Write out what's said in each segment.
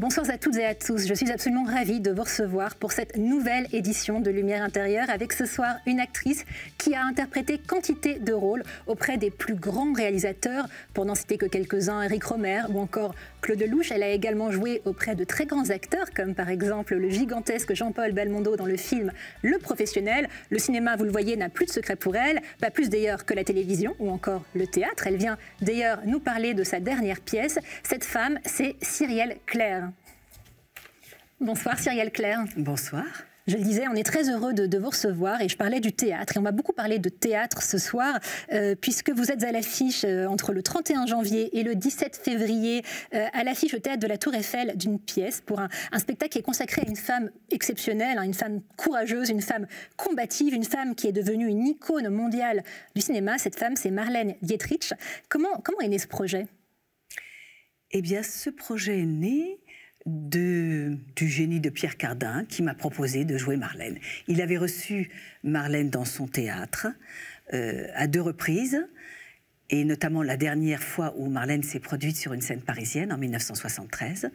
Bonsoir à toutes et à tous. Je suis absolument ravie de vous recevoir pour cette nouvelle édition de Lumière intérieure avec ce soir une actrice qui a interprété quantité de rôles auprès des plus grands réalisateurs, pour n'en citer que quelques-uns, Eric Romer ou encore Claude Lelouch. Elle a également joué auprès de très grands acteurs comme par exemple le gigantesque Jean-Paul Belmondo dans le film Le Professionnel. Le cinéma, vous le voyez, n'a plus de secret pour elle, pas plus d'ailleurs que la télévision ou encore le théâtre. Elle vient d'ailleurs nous parler de sa dernière pièce. Cette femme, c'est Cyrielle Claire. Bonsoir Cyrielle Claire. Bonsoir. Je le disais, on est très heureux de, vous recevoir et je parlais du théâtre. Et on va beaucoup parler de théâtre ce soir, euh, puisque vous êtes à l'affiche euh, entre le 31 janvier et le 17 février, euh, à l'affiche au théâtre de la Tour Eiffel d'une pièce pour un, spectacle qui est consacré à une femme exceptionnelle, hein, une femme courageuse, une femme combative, une femme qui est devenue une icône mondiale du cinéma. Cette femme, c'est Marlène Dietrich. Comment, comment est né ce projet? Eh bien, ce projet est né du génie de Pierre Cardin qui m'a proposé de jouer Marlène. Il avait reçu Marlène dans son théâtre euh, à deux reprises, et notamment la dernière fois où Marlène s'est produite sur une scène parisienne en 1973.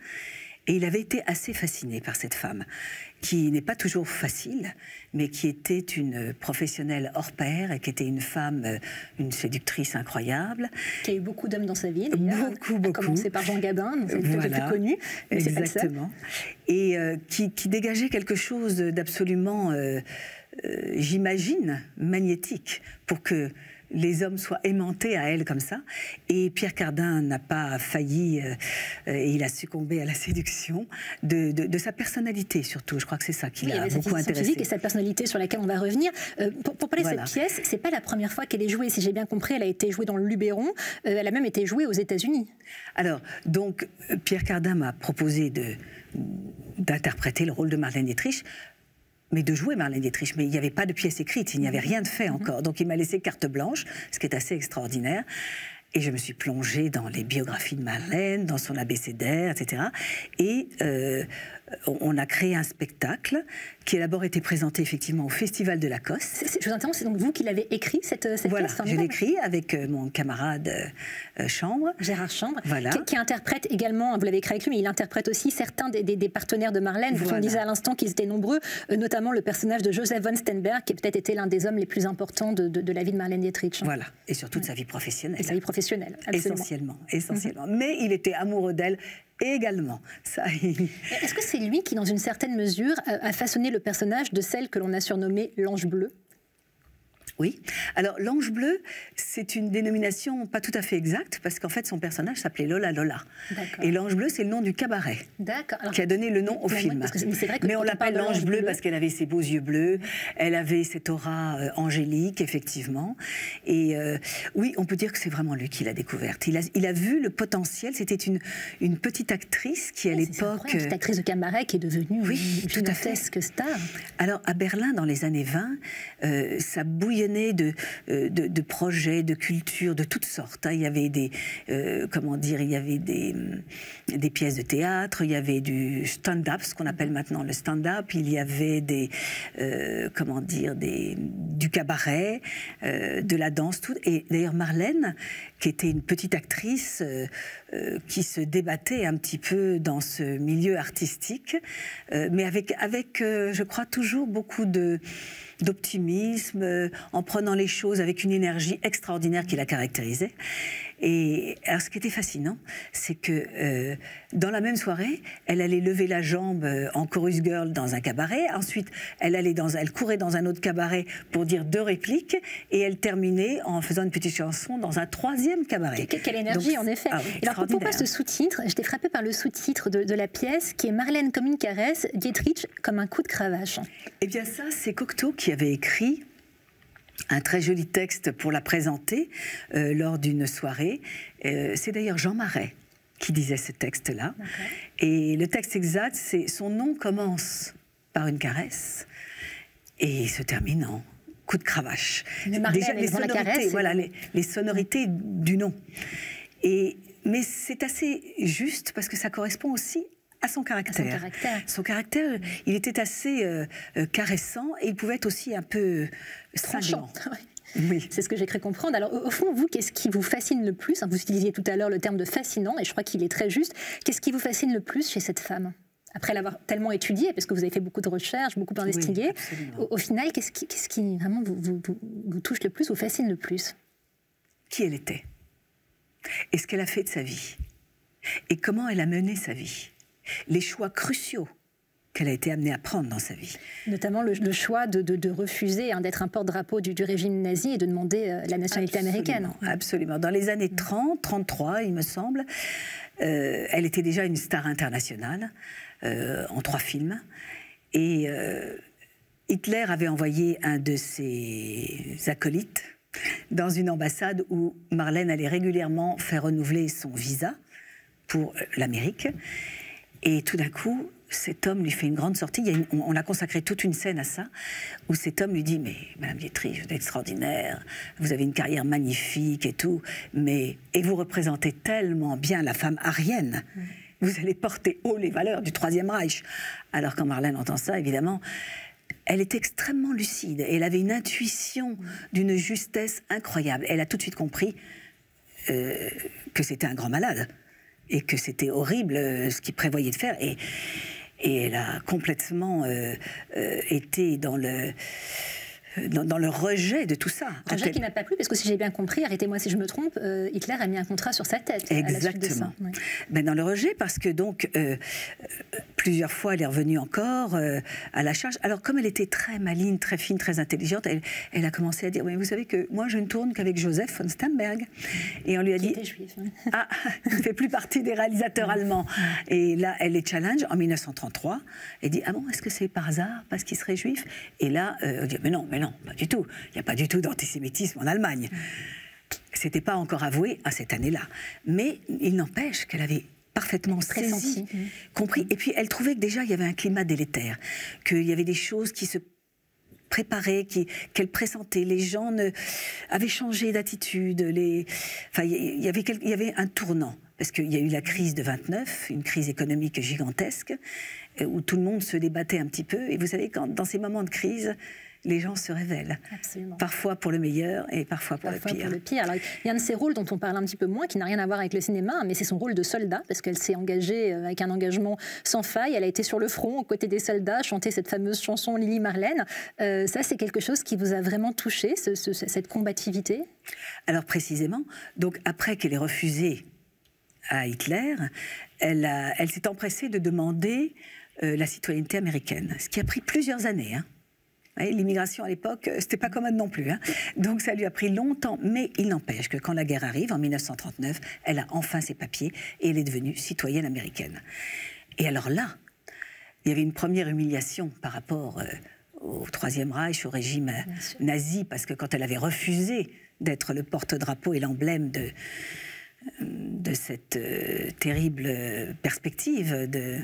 Et il avait été assez fasciné par cette femme, qui n'est pas toujours facile, mais qui était une professionnelle hors pair et qui était une femme, euh, une séductrice incroyable. Qui a eu beaucoup d'hommes dans sa vie, Beaucoup, beaucoup. A commencé par Jean Gabin, c'est le plus connu. Exactement. Et euh, qui, dégageait quelque chose d'absolument, euh, j'imagine, magnétique, pour que les hommes soient aimantés à elle comme ça. Et Pierre Cardin n'a pas failli, euh, et il a succombé à la séduction de, sa personnalité surtout. Je crois que c'est ça qui l'a beaucoup intéressé. physique et sa personnalité sur laquelle on va revenir. Euh, pour, parler de cette pièce, c'est pas la première fois qu'elle est jouée. Si j'ai bien compris, elle a été jouée dans le Luberon. Euh, elle a même été jouée aux États-Unis. Alors, donc, Pierre Cardin m'a proposé de d'interpréter le rôle de Marlène Dietrich mais de jouer Marlène Dietrich. Mais il n'y avait pas de pièce écrite, il n'y avait rien de fait mhm. encore. Donc il m'a laissé carte blanche, ce qui est assez extraordinaire. Et je me suis plongée dans les biographies de Marlène, dans son abécédaire, etc. Et euh, on a créé un spectacle qui a d'abord été présenté effectivement au Festival de Lacoste. Je vous interromps, c'est donc vous qui l'avez écrit cette, cette voilà, pièce je l'ai écrit avec euh, mon camarade euh, Chambre. Gérard Chambre, voilà. qui, interprète également, vous l'avez écrit avec lui, mais il interprète aussi certains des, partenaires de Marlène. Vous disait à l'instant qu'ils étaient nombreux, euh, notamment le personnage de Joseph von Stenberg, qui a peut-être été l'un des hommes les plus importants de, la vie de Marlène Dietrich. Voilà, et surtout de sa vie professionnelle. Et sa vie professionnelle, absolument. Essentiellement, essentiellement. Mais il était amoureux d'elle également. Est-ce que c'est lui qui, dans une certaine mesure, a façonné le personnage de celle que l'on a surnommée l'ange bleu? Oui. Alors, l'ange bleu, c'est une dénomination pas tout à fait exacte, parce qu'en fait, son personnage s'appelait Lola Lola. Et l'ange bleu, c'est le nom du cabaret qui a donné le nom au film. mais, on l'appelle l'ange bleu, parce qu'elle avait ses beaux yeux bleus, elle avait cette aura euh, angélique, effectivement. Et euh, oui, on peut dire que c'est vraiment lui qui l'a découverte. Il a, il a vu le potentiel. C'était une, une petite actrice qui, à l'époque. Une petite actrice de cabaret qui est devenue oui, une, tout à fait. star. Alors, à Berlin, dans les années 20, euh, ça bouillait de, euh, de, projets, de culture, de toutes sortes. Hein. Il y avait des, euh, comment dire, il y avait des, mm, des pièces de théâtre, il y avait du stand-up, ce qu'on appelle maintenant le stand-up, il y avait des, euh, comment dire, du cabaret, de la danse, tout. Et d'ailleurs Marlène, qui était une petite actrice qui se débattait un petit peu dans ce milieu artistique, mais avec, avec je crois, toujours beaucoup de d'optimisme, euh, en prenant les choses avec une énergie extraordinaire qui la caractérisait. Et alors, ce qui était fascinant, c'est que euh, dans la même soirée, elle allait lever la jambe euh, en chorus girl dans un cabaret. Ensuite, elle allait dans, elle courait dans un autre cabaret pour dire deux répliques, et elle terminait en faisant une petite chanson dans un troisième cabaret. Quelle, énergie, en effet. Ah alors, pourquoi ce sous-titre? J'étais frappée par le sous-titre de, de, la pièce, qui est Marlène comme une caresse, Dietrich comme un coup de cravache. Eh bien, ça, c'est Cocteau qui avait écrit un très joli texte pour la présenter euh, lors d'une soirée. Euh, c'est d'ailleurs Jean Marais qui disait ce texte-là. Et le texte exact, c'est son nom commence par une caresse et se termine en coup de cravache. Déjà les sonorités, voilà, les, sonorités du nom. Et mais c'est assez juste parce que ça correspond aussi à son caractère. son caractère. il était assez euh, euh, caressant et il pouvait être aussi un peu cinglant. Oui. C'est ce que j'ai cru comprendre. Alors, au fond, vous, qu'est-ce qui vous fascine le plus Vous utilisiez tout à l'heure le terme de fascinant, et je crois qu'il est très juste. Qu'est-ce qui vous fascine le plus chez cette femme après l'avoir tellement étudié, parce que vous avez fait beaucoup de recherches, beaucoup investigué, au, final, qu'est-ce qui, qui, vraiment vous, vous, vous, touche le plus, vous fascine le plus Qui elle était? Et ce qu'elle a fait de sa vie? Et comment elle a mené sa vie? Les choix cruciaux qu'elle a été amenée à prendre dans sa vie. Notamment le, choix de, refuser hein, d'être un porte-drapeau du, régime nazi et de demander euh, la nationalité américaine. Absolument. Dans les années 30, 33, il me semble, euh, elle était déjà une star internationale euh, en trois films. Et Hitler avait envoyé un de ses acolytes dans une ambassade où Marlène allait régulièrement faire renouveler son visa pour l'Amérique. Et tout d'un coup, cet homme lui fait une grande sortie. on, a consacré toute une scène à ça, où cet homme lui dit Mais Madame Vietri, vous êtes extraordinaire, vous avez une carrière magnifique et tout, mais. Et vous représentez tellement bien la femme arienne. Vous allez porter haut les valeurs du Troisième Reich. Alors quand Marlène entend ça, évidemment, elle est extrêmement lucide elle avait une intuition d'une justesse incroyable. Elle a tout de suite compris euh, que c'était un grand malade et que c'était horrible euh, ce qu'il prévoyait de faire. Et, elle a complètement euh, euh, été dans le dans, le rejet de tout ça. Rejet qui n'a pas plu, parce que si j'ai bien compris, arrêtez-moi si je me trompe, euh, Hitler a mis un contrat sur sa tête. Exactement. À ben, dans le rejet, parce que donc, euh, plusieurs fois, elle est revenue encore euh, à la charge. Alors, comme elle était très maligne, très fine, très intelligente, elle, elle a commencé à dire Oui, vous savez que moi, je ne tourne qu'avec Joseph von Sternberg. Et on lui a dit juif, Ah, ne fait plus partie des réalisateurs allemands. Et là, elle est challenge en 1933. Elle dit Ah bon, est-ce que c'est par hasard parce qu'il serait juif? Et là, on dit Mais non, mais non non, pas du tout. Il n'y a pas du tout d'antisémitisme en Allemagne. C'était pas encore avoué à cette année-là. Mais il n'empêche qu'elle avait parfaitement saisi, compris. Et puis elle trouvait que déjà il y avait un climat délétère, qu'il y avait des choses qui se préparaient, qu'elle pressentait. Les gens ne, avaient changé d'attitude. Les, enfin, il y avait, il y avait un tournant parce qu'il y a eu la crise de 29, une crise économique gigantesque, où tout le monde se débattait un petit peu. Et vous savez, quand, dans ces moments de crise, les gens se révèlent. Parfois pour le meilleur et parfois pour le pire. Pour le pire. Alors, il y a un de ces rôles dont on parle un petit peu moins, qui n'a rien à voir avec le cinéma, mais c'est son rôle de soldat, parce qu'elle s'est engagée euh, avec un engagement sans faille. Elle a été sur le front, aux côtés des soldats, chanter cette fameuse chanson Lily Marlène. Euh, ça, c'est quelque chose qui vous a vraiment touché, cette combativité? Alors précisément, donc après qu'elle ait refusé à Hitler, elle, elle s'est empressée de demander euh, la citoyenneté américaine, ce qui a pris plusieurs années. Hein. L'immigration à l'époque, euh, c'était pas commode non plus. Hein. Donc ça lui a pris longtemps, mais il n'empêche que quand la guerre arrive, en 1939, elle a enfin ses papiers et elle est devenue citoyenne américaine. Et alors là, il y avait une première humiliation par rapport euh, au Troisième Reich, au régime euh, nazi, parce que quand elle avait refusé d'être le porte-drapeau et l'emblème de, de cette terrible perspective de,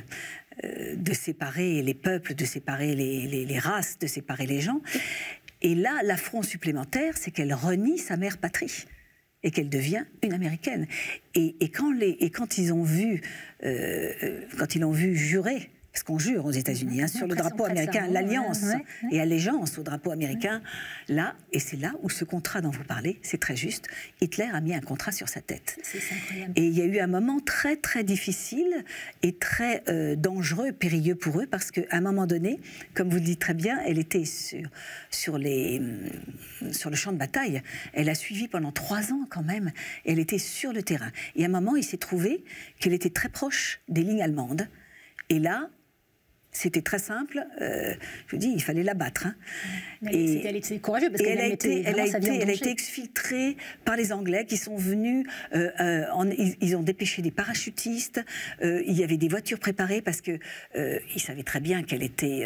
de séparer les peuples, de séparer les, races, de séparer les gens. Et là, l'affront supplémentaire, c'est qu'elle renie sa mère patrie et qu'elle devient une américaine. Et, quand, et quand, ils ont vu, euh, euh, quand ils l'ont vu jurer parce qu'on jure aux États-Unis, hein, sur le drapeau américain, l'alliance et allégeance au drapeau américain. Là, et c'est là où ce contrat dont vous parlez, c'est très juste, Hitler a mis un contrat sur sa tête. Et il y a eu un moment très très difficile et très euh, dangereux, périlleux pour eux, parce qu'à un moment donné, comme vous le dites très bien, elle était sur, sur, les, hum, sur le champ de bataille. Elle a suivi pendant trois ans quand même. elle était sur le terrain. Et à un moment, il s'est trouvé qu'elle était très proche des lignes allemandes. Et là, c'était très simple. Euh, je dis, il fallait la battre. Hein. Et, elle était courageuse parce qu'elle a, été, elle, a été, elle a été exfiltrée par les Anglais qui sont venus. Euh, euh, ils, ont dépêché des parachutistes. il y avait des voitures préparées parce que ils savaient très bien qu'elle était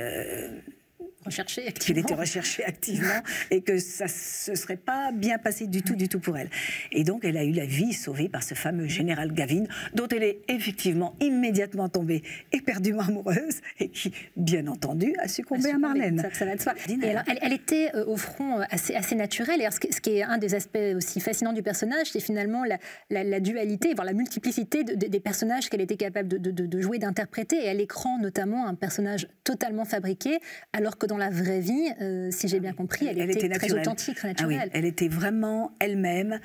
recherché activement. Qu'il était recherché activement et que ça se serait pas bien passé du tout, du tout pour elle. Et donc, elle a eu la vie sauvée par ce fameux général Gavin, dont elle est effectivement immédiatement tombée éperdument amoureuse et qui, bien entendu, a succombé à Marlène. Ça, va de soi. elle, était euh, au front euh, assez, assez naturelle. Et ce, qui est un des aspects aussi fascinants du personnage, c'est finalement la, dualité, voire la multiplicité des personnages qu'elle était capable de, de jouer, d'interpréter. Et à l'écran, notamment, un personnage totalement fabriqué, alors que dans la vraie vie, euh, si j'ai bien compris, elle, était, très authentique, naturelle. Ah oui, elle était vraiment elle-même.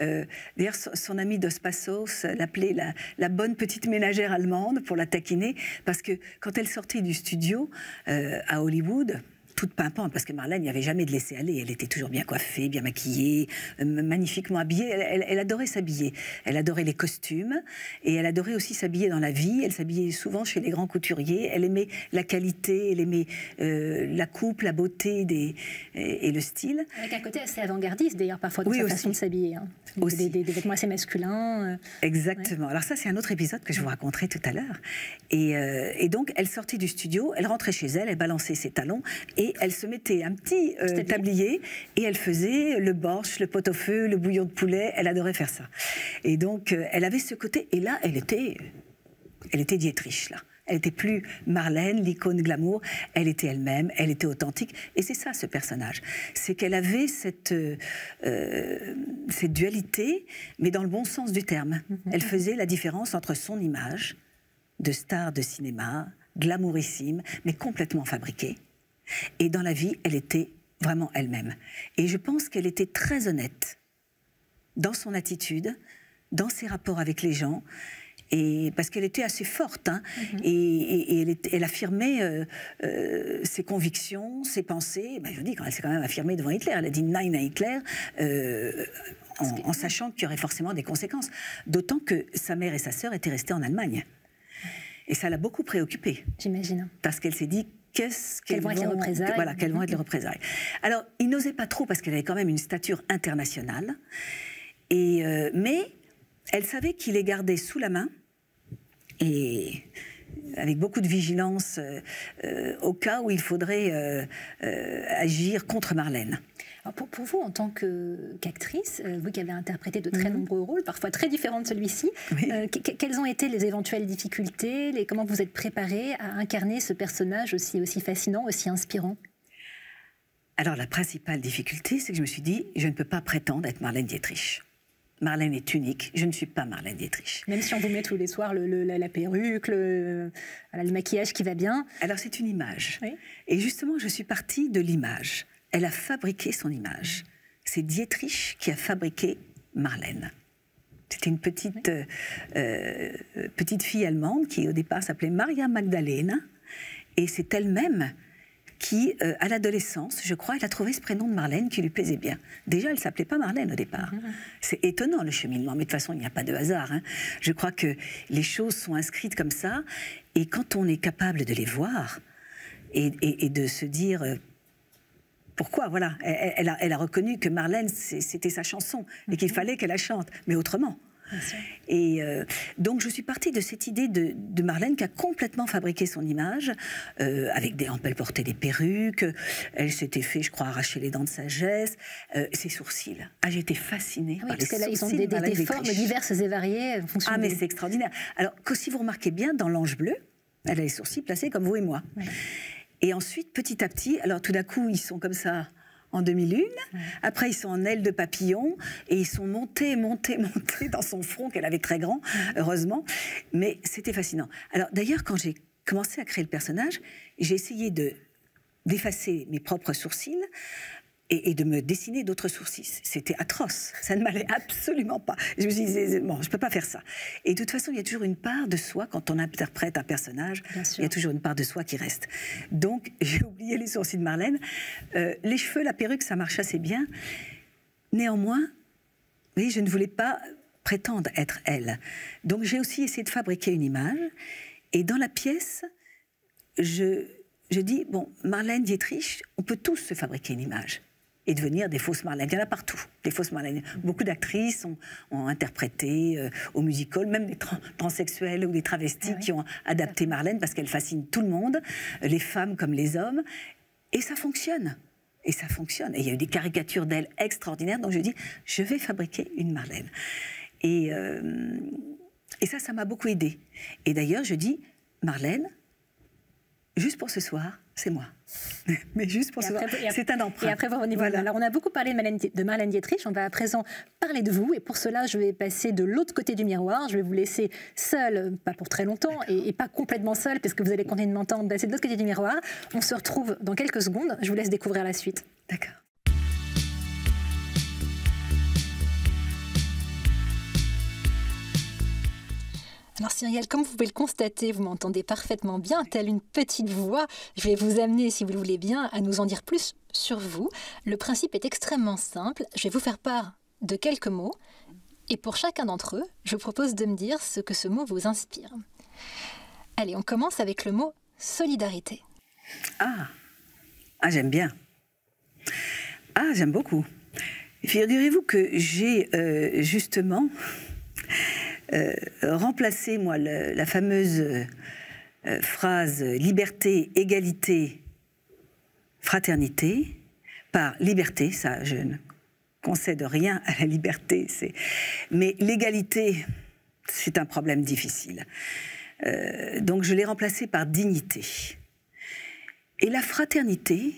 Euh, d'ailleurs, son, amie Dos Passos l'appelait la, bonne petite ménagère allemande pour la taquiner, parce que quand elle sortait du studio euh, à Hollywood, toute pimpante, parce que Marlène, n'y avait jamais de laisser aller. Elle était toujours bien coiffée, bien maquillée, euh, magnifiquement habillée. Elle, adorait s'habiller. Elle adorait les costumes et elle adorait aussi s'habiller dans la vie. Elle s'habillait souvent chez les grands couturiers. Elle aimait la qualité, elle aimait euh, la coupe, la beauté des, et, le style. Avec un côté assez avant-gardiste, d'ailleurs, parfois, dans sa façon de s'habiller. Hein. Des, des, vêtements assez masculins. Euh. Exactement. Alors ça, c'est un autre épisode que je vous raconterai tout à l'heure. Et, et donc, elle sortait du studio, elle rentrait chez elle, elle balançait ses talons et et elle se mettait un petit euh, tablier et elle faisait le borsch, le pot-au-feu, le bouillon de poulet. Elle adorait faire ça. Et donc, euh, elle avait ce côté. Et là, elle était, elle était Dietrich, là. Elle était plus Marlène, l'icône glamour. Elle était elle-même, elle était authentique. Et c'est ça, ce personnage. C'est qu'elle avait cette, euh, cette dualité, mais dans le bon sens du terme. Mm-hmm. Elle faisait la différence entre son image de star de cinéma, glamourissime, mais complètement fabriquée, et dans la vie, elle était vraiment elle-même. Et je pense qu'elle était très honnête dans son attitude, dans ses rapports avec les gens. Et parce qu'elle était assez forte, hein, mhm. et, elle, affirmait euh, euh, ses convictions, ses pensées. Ben, je vous dis, quand elle s'est quand même affirmée devant Hitler, elle a dit Nein à Hitler, euh, en, sachant qu'il y aurait forcément des conséquences. D'autant que sa mère et sa sœur étaient restées en Allemagne. Et ça l'a beaucoup préoccupée. J'imagine. Parce qu'elle s'est dit qu'est-ce qu'elles vont, être les représailles? Voilà, quelles vont être les représailles. Alors, il n'osait pas trop parce qu'elle avait quand même une stature internationale, et, euh, mais elle savait qu'il les gardait sous la main et avec beaucoup de vigilance euh, euh, au cas où il faudrait agir contre Marlène pour, vous, en tant qu'actrice, euh, vous qui avez interprété de très mhm. nombreux rôles, parfois très différents de celui-ci, euh, quelles ont été les éventuelles difficultés les, Comment vous êtes préparée à incarner ce personnage aussi, aussi fascinant, aussi inspirant? Alors la principale difficulté, c'est que je me suis dit, je ne peux pas prétendre être Marlène Dietrich. Marlène est unique, je ne suis pas Marlène Dietrich. Même si on vous met tous les soirs la, perruque, le, le, maquillage qui va bien. Alors c'est une image. Et justement, je suis partie de l'image elle a fabriqué son image. C'est Dietrich qui a fabriqué Marlène. C'était une petite, euh, euh, petite fille allemande qui au départ s'appelait Maria Magdalena. Et c'est elle-même qui, euh, à l'adolescence, je crois, elle a trouvé ce prénom de Marlène qui lui plaisait bien. Déjà, elle s'appelait pas Marlène au départ. Mm-hmm. C'est étonnant le cheminement, mais de toute façon, il n'y a pas de hasard. Hein. Je crois que les choses sont inscrites comme ça, et quand on est capable de les voir et, et de se dire pourquoi Voilà, elle, a, reconnu que Marlène, c'était sa chanson et qu'il mhm. fallait qu'elle la chante, mais autrement. Et euh, donc je suis partie de cette idée de, Marlène qui a complètement fabriqué son image, euh, avec des, elle portait des perruques, elle s'était fait, je crois, arracher les dents de sagesse, euh, ses sourcils. Ah, j'étais fascinée ah par les sourcils. Ils ont des, des formes diverses et variées. ah, mais c'est extraordinaire. Alors que si vous remarquez bien, dans l'ange bleu, elle a les sourcils placés comme vous et moi. Et ensuite, petit à petit, alors tout d'un coup, ils sont comme ça en demi-lune. Après, ils sont en aile de papillon et ils sont montés, montés, montés dans son front qu'elle avait très grand, heureusement. Mais c'était fascinant. Alors d'ailleurs, quand j'ai commencé à créer le personnage, j'ai essayé de d'effacer mes propres sourcils et, de me dessiner d'autres sourcils. C'était atroce. Ça ne m'allait absolument pas. Je me disais, bon, je ne peux pas faire ça. Et de toute façon, il y a toujours une part de soi, quand on interprète un personnage, il y a toujours une part de soi qui reste. Donc, j'ai oublié les sourcils de Marlène. Euh, les cheveux, la perruque, ça marche assez bien. Néanmoins, oui, je ne voulais pas prétendre être elle. Donc, j'ai aussi essayé de fabriquer une image. Et dans la pièce, je, je dis, bon, Marlène Dietrich, on peut tous se fabriquer une image et devenir des fausses Marlène. Il y en a partout, des fausses Marlène. Beaucoup d'actrices ont, interprété euh, au musical, même des transsexuels ou des travestis ah qui ont adapté Marlène parce qu'elle fascine tout le monde, les femmes comme les hommes. Et ça fonctionne. Et ça fonctionne. Et il y a eu des caricatures d'elle extraordinaires. Donc je dis, je vais fabriquer une Marlène. Et, euh, et ça, ça m'a beaucoup aidé. Et d'ailleurs, je dis, Marlène, juste pour ce soir, c'est moi. Mais juste pour ce soir, c'est un emprunt. Et après, vous voilà. Alors, on a beaucoup parlé de Marlène, de Marlène Dietrich. On va à présent parler de vous. Et pour cela, je vais passer de l'autre côté du miroir. Je vais vous laisser seul, pas pour très longtemps, et, pas complètement seul, parce que vous allez continuer de m'entendre. C'est de l'autre côté du miroir. On se retrouve dans quelques secondes. Je vous laisse découvrir la suite. D'accord. Alors Cyrielle, comme vous pouvez le constater, vous m'entendez parfaitement bien, telle une petite voix. Je vais vous amener, si vous le voulez bien, à nous en dire plus sur vous. Le principe est extrêmement simple. Je vais vous faire part de quelques mots. Et pour chacun d'entre eux, je vous propose de me dire ce que ce mot vous inspire. Allez, on commence avec le mot solidarité. Ah, ah j'aime bien. Ah, j'aime beaucoup. Figurez-vous que j'ai euh, justement remplacer, moi, la fameuse euh, phrase liberté, égalité, fraternité par liberté. Ça, je ne concède rien à la liberté. Mais l'égalité, c'est un problème difficile. Euh, donc je l'ai remplacé par dignité. Et la fraternité,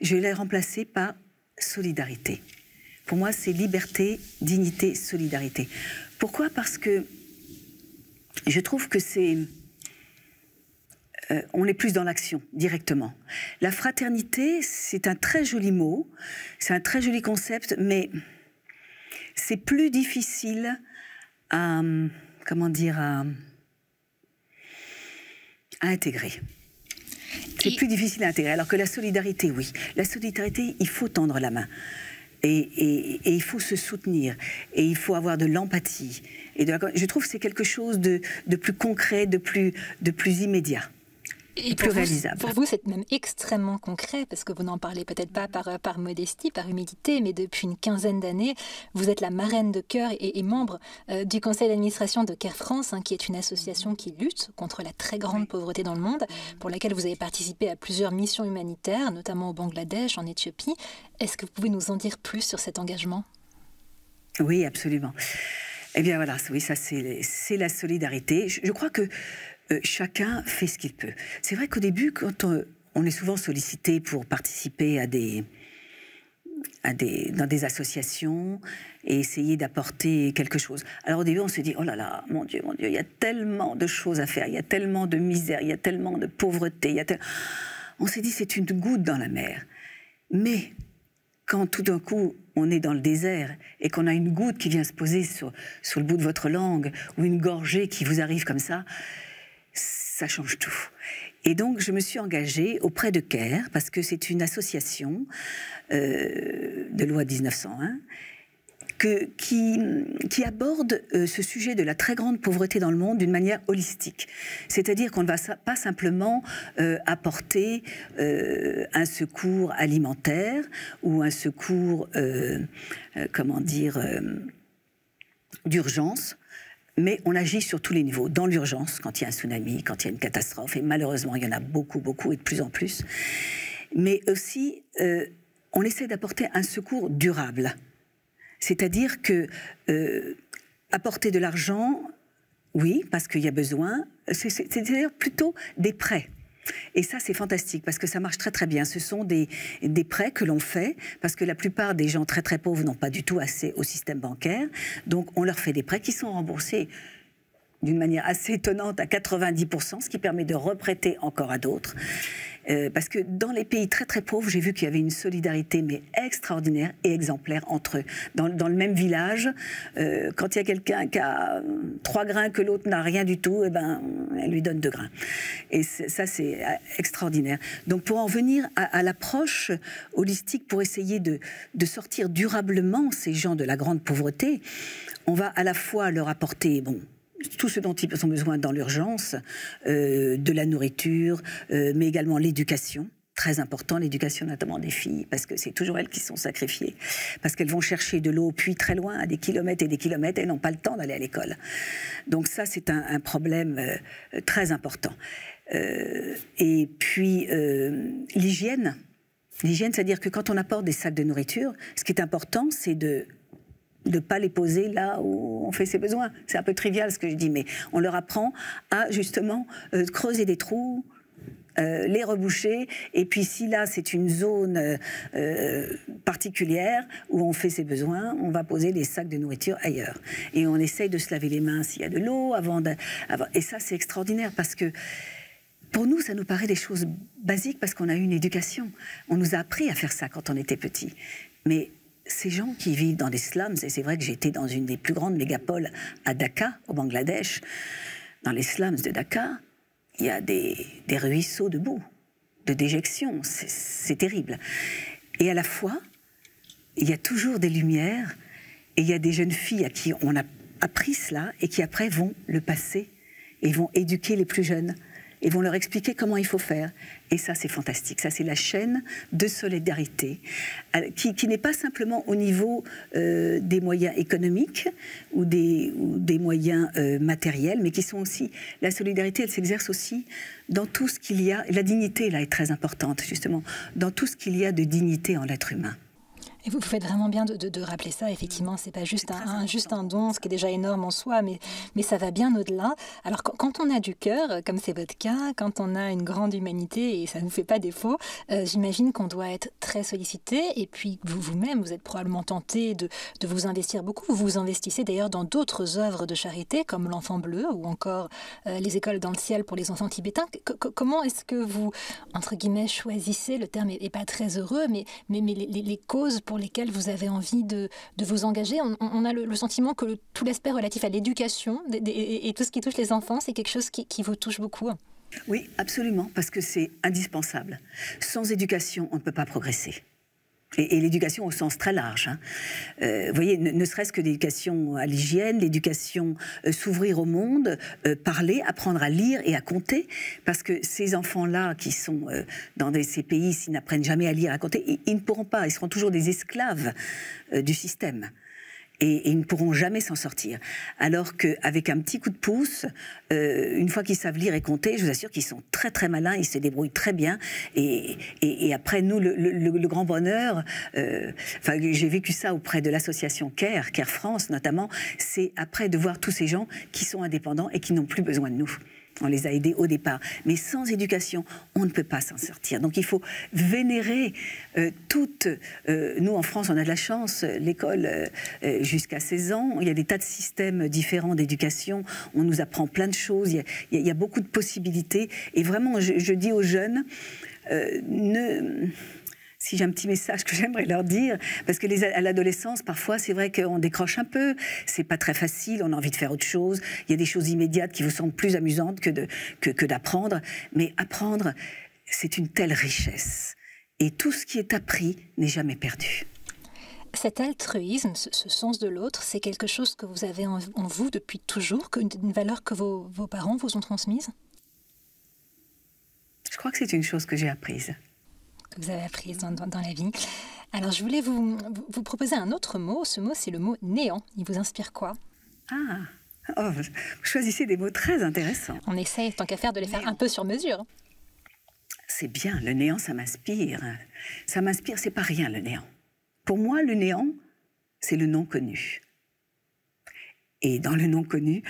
je l'ai remplacée par solidarité. Pour moi, c'est liberté, dignité, solidarité. Pourquoi? Parce que je trouve que c'est... Euh, on est plus dans l'action directement. La fraternité, c'est un très joli mot, c'est un très joli concept, mais c'est plus difficile à, comment dire, à, intégrer. C'est plus difficile à intégrer. Alors que la solidarité, oui. La solidarité, il faut tendre la main. Et, il faut se soutenir, et il faut avoir de l'empathie. Et je trouve que c'est quelque chose de, plus concret, de plus, de plus immédiat. Et plus réalisable. pour vous, c'est même extrêmement concret, parce que vous n'en parlez peut-être pas par, par modestie, par humilité, mais depuis une quinzaine d'années, vous êtes la marraine de cœur et, membre euh, du conseil d'administration de Care France, hein, qui est une association qui lutte contre la très grande pauvreté dans le monde, pour laquelle vous avez participé à plusieurs missions humanitaires, notamment au Bangladesh, en Éthiopie. Est-ce que vous pouvez nous en dire plus sur cet engagement? Oui, absolument. Eh bien voilà, oui, ça c'est la solidarité. je crois que euh, chacun fait ce qu'il peut. C'est vrai qu'au début, quand on, est souvent sollicité pour participer à des, à des, dans des associations et essayer d'apporter quelque chose. Alors au début, on se dit, oh là là, mon Dieu, mon Dieu, il y a tellement de choses à faire, il y a tellement de misère, il y a tellement de pauvreté. Y a On s'est dit, c'est une goutte dans la mer. Mais quand tout d'un coup, on est dans le désert et qu'on a une goutte qui vient se poser sur le bout de votre langue ou une gorgée qui vous arrive comme ça, ça change tout. Et donc, je me suis engagée auprès de CARE, parce que c'est une association euh, de loi 1901 que, qui, qui, aborde euh, ce sujet de la très grande pauvreté dans le monde d'une manière holistique. C'est-à-dire qu'on ne va pas simplement euh, apporter un secours alimentaire ou un secours, comment dire, d'urgence mais on agit sur tous les niveaux, dans l'urgence, quand il y a un tsunami, quand il y a une catastrophe, et malheureusement, il y en a beaucoup, beaucoup, et de plus en plus. Mais aussi, euh, on essaie d'apporter un secours durable. C'est-à-dire que euh, apporter de l'argent, oui, parce qu'il y a besoin, c'est d'ailleurs plutôt des prêts. Et ça, c'est fantastique parce que ça marche très très bien. Ce sont des, des prêts que l'on fait parce que la plupart des gens très très pauvres n'ont pas du tout assez au système bancaire. Donc on leur fait des prêts qui sont remboursés d'une manière assez étonnante à 90%, ce qui permet de reprêter encore à d'autres. Euh, parce que dans les pays très très pauvres, j'ai vu qu'il y avait une solidarité mais extraordinaire et exemplaire entre eux. Dans, le même village, euh, quand il y a quelqu'un qui a trois grains que l'autre n'a rien du tout, eh ben, elle lui donne deux grains. Et ça, c'est euh, extraordinaire. Donc pour en venir à, l'approche holistique, pour essayer de, de sortir durablement ces gens de la grande pauvreté, on va à la fois leur apporter, bon, tout ce dont ils ont besoin dans l'urgence, euh, de la nourriture, euh, mais également l'éducation très important, l'éducation notamment des filles, parce que c'est toujours elles qui sont sacrifiées, parce qu'elles vont chercher de l'eau au puits très loin, à des kilomètres et des kilomètres, elles n'ont pas le temps d'aller à l'école. Donc ça, c'est un, problème euh, très important. et puis, l'hygiène, L'hygiène, c'est-à-dire que quand on apporte des sacs de nourriture, ce qui est important, c'est de ne pas les poser là où on fait ses besoins. C'est un peu trivial ce que je dis, mais on leur apprend à justement euh, creuser des trous, euh, les reboucher. Et puis si là c'est une zone euh, particulière où on fait ses besoins, on va poser les sacs de nourriture ailleurs. Et on essaye de se laver les mains s'il y a de l'eau avant, de, Et ça c'est extraordinaire parce que pour nous, ça nous paraît des choses basiques parce qu'on a eu une éducation. On nous a appris à faire ça quand on était petit. Mais ces gens qui vivent dans des slums, et c'est vrai que j'étais dans une des plus grandes mégapoles à Dhaka, au Bangladesh, dans les slums de Dhaka, il y a des, ruisseaux de boue, de déjection. C'est terrible. Et à la fois, il y a toujours des lumières et il y a des jeunes filles à qui on a appris cela et qui après vont le passer et vont éduquer les plus jeunes et vont leur expliquer comment il faut faire. Et ça, c'est fantastique. Ça, c'est la chaîne de solidarité euh, qui, n'est pas simplement au niveau euh, des moyens économiques ou des, moyens euh, matériels, mais qui sont aussi... La solidarité, elle s'exerce aussi dans tout ce qu'il y a... La dignité, là, est très importante, justement, dans tout ce qu'il y a de dignité en l'être humain. Et vous, faites vraiment bien de, rappeler ça. Effectivement, c'est pas juste un, juste un don, ce qui est déjà énorme en soi, mais, mais ça va bien au-delà. Alors, quand, on a du cœur, comme c'est votre cas, quand on a une grande humanité et ça ne nous fait pas défaut, euh, j'imagine qu'on doit être très sollicité. Et puis, vous vous-même, vous êtes probablement tenté de, de, vous investir beaucoup. Vous vous investissez d'ailleurs dans d'autres œuvres de charité, comme l'Enfant Bleu ou encore euh, les écoles dans le ciel pour les enfants tibétains. comment est-ce que vous, entre guillemets, choisissez le terme n'est pas très heureux, mais, mais, mais les, les causes pour lesquels vous avez envie de, vous engager. On, a le, sentiment que tout l'aspect relatif à l'éducation et, tout ce qui touche les enfants, c'est quelque chose qui, vous touche beaucoup. Oui, absolument, parce que c'est indispensable. Sans éducation, on ne peut pas progresser et, l'éducation au sens très large. Hein. Euh, vous voyez, ne, serait-ce que l'éducation à l'hygiène, l'éducation euh, s'ouvrir au monde, euh, parler, apprendre à lire et à compter, parce que ces enfants-là qui sont dans ces pays, s'ils n'apprennent jamais à lire et à compter, ils, ne pourront pas, ils seront toujours des esclaves du système et, ils ne pourront jamais s'en sortir. Alors qu'avec un petit coup de pouce, euh, une fois qu'ils savent lire et compter, je vous assure qu'ils sont très très malins, ils se débrouillent très bien. Et, après, nous, le, grand bonheur, euh, j'ai vécu ça auprès de l'association CARE, CARE France notamment, c'est après de voir tous ces gens qui sont indépendants et qui n'ont plus besoin de nous. On les a aidés au départ. Mais sans éducation, on ne peut pas s'en sortir. Donc il faut vénérer euh, toutes. Euh, nous, en France, on a de la chance. L'école, euh, jusqu'à 16 ans, il y a des tas de systèmes différents d'éducation. On nous apprend plein de choses. Il y a, beaucoup de possibilités. Et vraiment, je, je dis aux jeunes, ne si j'ai un petit message que j'aimerais leur dire, parce que les, à l'adolescence, parfois, c'est vrai qu'on décroche un peu, c'est pas très facile, on a envie de faire autre chose, il y a des choses immédiates qui vous semblent plus amusantes que, de, que, d'apprendre, mais apprendre, c'est une telle richesse. Et tout ce qui est appris n'est jamais perdu. Cet altruisme, ce, sens de l'autre, c'est quelque chose que vous avez en, vous depuis toujours, que, une valeur que vos, vos parents vous ont transmise? Je crois que c'est une chose que j'ai apprise que vous avez appris dans, la vie. Alors, je voulais vous, vous proposer un autre mot. Ce mot, c'est le mot néant. Il vous inspire quoi? Ah oh, Vous choisissez des mots très intéressants. On essaye, tant qu'à faire, de les faire un peu sur mesure. C'est bien, le néant, ça m'inspire. Ça m'inspire, c'est pas rien, le néant. Pour moi, le néant, c'est le non connu. Et dans le non connu,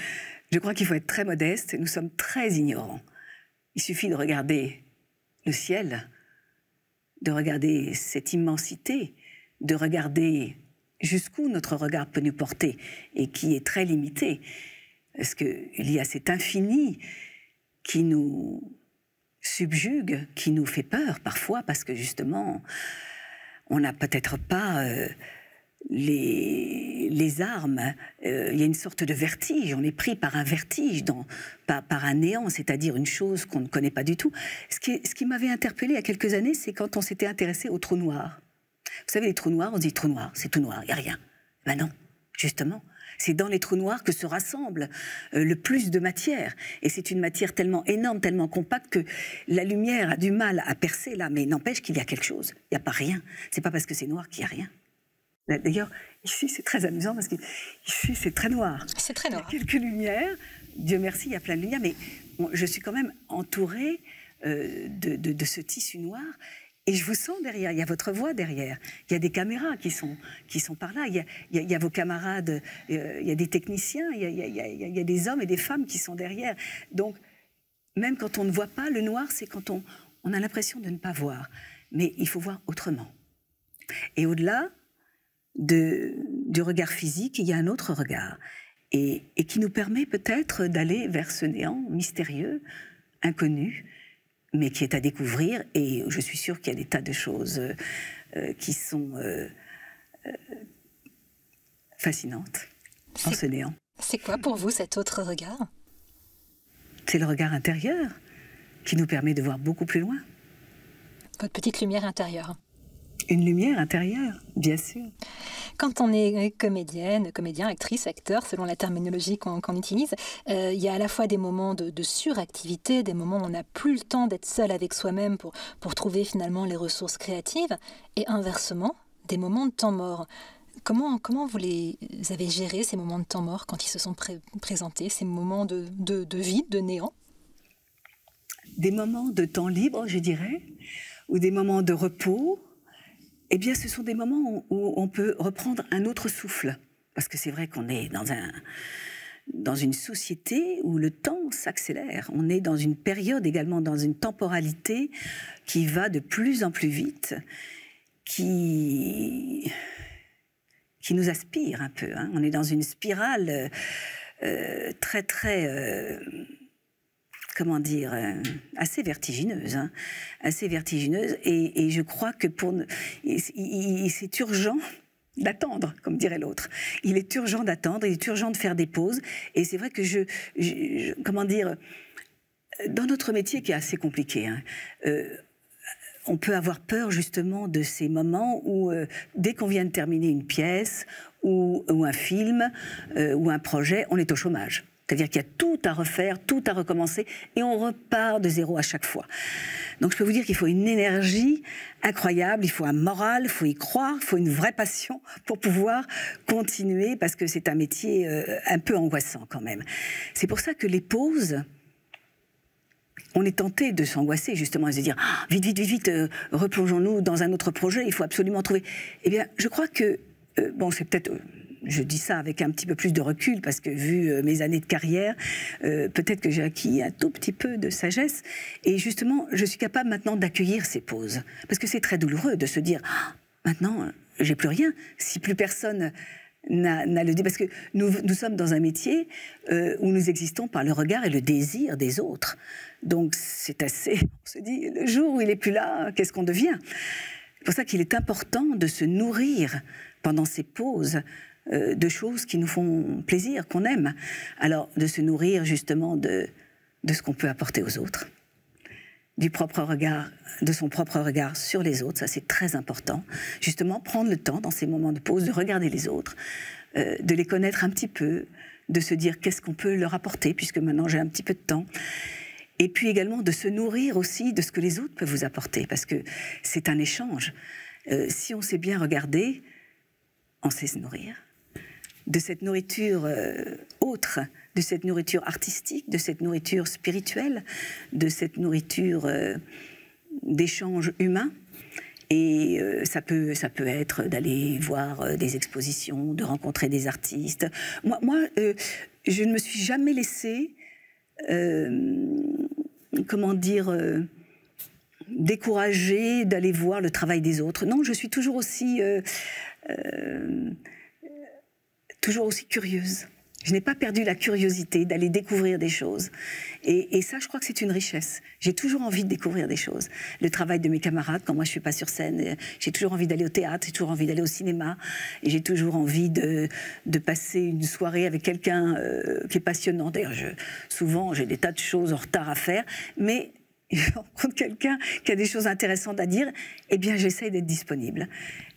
je crois qu'il faut être très modeste. Nous sommes très ignorants. Il suffit de regarder le ciel de regarder cette immensité, de regarder jusqu'où notre regard peut nous porter et qui est très limité. Parce qu'il y a cet infini qui nous subjugue, qui nous fait peur parfois, parce que justement, on n'a peut-être pas euh, les, armes. Euh, il y a une sorte de vertige, on est pris par un vertige, par, un néant, c'est-à-dire une chose qu'on ne connaît pas du tout. Ce qui, m'avait interpellé il y a quelques années, c'est quand on s'était intéressé aux trous noirs. Vous savez, les trous noirs, on dit trous noirs, c'est tout noir, il n'y a rien. Ben non, justement. C'est dans les trous noirs que se rassemble euh, le plus de matière. Et c'est une matière tellement énorme, tellement compacte que la lumière a du mal à percer là, mais n'empêche qu'il y a quelque chose. Il n'y a pas rien. C'est pas parce que c'est noir qu'il n'y a rien. D'ailleurs, ici, c'est très amusant parce que ici, c'est très noir. C'est très noir. Il y a quelques lumières. Dieu merci, il y a plein de lumières, mais je suis quand même entourée euh, de, ce tissu noir. Et je vous sens derrière, il y a votre voix derrière, il y a des caméras qui sont, qui sont par là, il y a, il y a, vos camarades, euh, il y a des techniciens, il y a, il y a, des hommes et des femmes qui sont derrière. Donc, même quand on ne voit pas, le noir, c'est quand on, on a l'impression de ne pas voir. Mais il faut voir autrement. Et au-delà de, du regard physique, il y a un autre regard. Et, et qui nous permet peut-être d'aller vers ce néant mystérieux, inconnu, mais qui est à découvrir. Et je suis sûre qu'il y a des tas de choses euh, qui sont euh, euh, fascinantes en ce néant. C'est quoi pour vous cet autre regard? C'est le regard intérieur qui nous permet de voir beaucoup plus loin. Votre petite lumière intérieure. Une lumière intérieure, bien sûr. Quand on est comédienne, comédien, actrice, acteur, selon la terminologie qu'on utilise, euh, il y a à la fois des moments de, suractivité, des moments où on n'a plus le temps d'être seul avec soi-même pour, pour trouver finalement les ressources créatives, et inversement, des moments de temps mort. Comment, comment vous les avez gérés, ces moments de temps mort, quand ils se sont présentés, ces moments de, de, de vide, de néant? Des moments de temps libre, je dirais, ou des moments de repos, eh bien, ce sont des moments où on peut reprendre un autre souffle. Parce que c'est vrai qu'on est dans, un, dans une société où le temps s'accélère. On est dans une période également, dans une temporalité qui va de plus en plus vite, qui, qui nous aspire un peu. Hein. On est dans une spirale euh, très, très... Euh, comment dire, euh, assez vertigineuse, hein, assez vertigineuse. Et, je crois que pour, c'est urgent d'attendre, comme dirait l'autre. Il est urgent d'attendre, il est urgent de faire des pauses. Et c'est vrai que je, comment dire, dans notre métier qui est assez compliqué, hein, euh, on peut avoir peur justement de ces moments où, euh, dès qu'on vient de terminer une pièce ou, ou un film ou un projet, on est au chômage. C'est-à-dire qu'il y a tout à refaire, tout à recommencer, et on repart de zéro à chaque fois. Donc je peux vous dire qu'il faut une énergie incroyable, il faut un moral, il faut y croire, il faut une vraie passion pour pouvoir continuer, parce que c'est un métier euh, un peu angoissant quand même. C'est pour ça que les pauses, on est tenté de s'angoisser justement et de se dire ah, vite, vite, vite, vite, euh, replongeons-nous dans un autre projet, il faut absolument trouver. Eh bien, je crois que, euh, bon, c'est peut-être je dis ça avec un petit peu plus de recul parce que vu euh, mes années de carrière, euh, peut-être que j'ai acquis un tout petit peu de sagesse. Et justement, je suis capable maintenant d'accueillir ces pauses. Parce que c'est très douloureux de se dire, ah, maintenant, j'ai plus rien. Si plus personne n'a le parce que nous, nous, sommes dans un métier euh, où nous existons par le regard et le désir des autres. Donc c'est assez, on se dit, le jour où il est plus là, qu'est-ce qu'on devient? C'est pour ça qu'il est important de se nourrir pendant ces pauses euh, de choses qui nous font plaisir, qu'on aime. Alors, de se nourrir justement de, ce qu'on peut apporter aux autres, du propre regard, de son propre regard sur les autres, ça c'est très important. Justement, prendre le temps dans ces moments de pause de regarder les autres, euh, de les connaître un petit peu, de se dire qu'est-ce qu'on peut leur apporter, puisque maintenant j'ai un petit peu de temps. Et puis également de se nourrir aussi de ce que les autres peuvent vous apporter, parce que c'est un échange. Euh, si on sait bien regarder, on sait se nourrir de cette nourriture euh, autre, de cette nourriture artistique, de cette nourriture spirituelle, de cette nourriture euh, d'échange humain. Et euh, ça, peut, ça peut être d'aller voir des expositions, de rencontrer des artistes. Moi, moi je ne me suis jamais laissée, comment dire, décourager d'aller voir le travail des autres. Non, je suis toujours aussi toujours aussi curieuse. Je n'ai pas perdu la curiosité d'aller découvrir des choses. Et, ça, je crois que c'est une richesse. J'ai toujours envie de découvrir des choses. Le travail de mes camarades, quand moi je suis pas sur scène, euh, j'ai toujours envie d'aller au théâtre, j'ai toujours envie d'aller au cinéma, et j'ai toujours envie de, passer une soirée avec quelqu'un euh, qui est passionnant. D'ailleurs, souvent, j'ai des tas de choses en retard à faire, mais je rencontre quelqu'un qui a des choses intéressantes à dire, eh bien, j'essaie d'être disponible.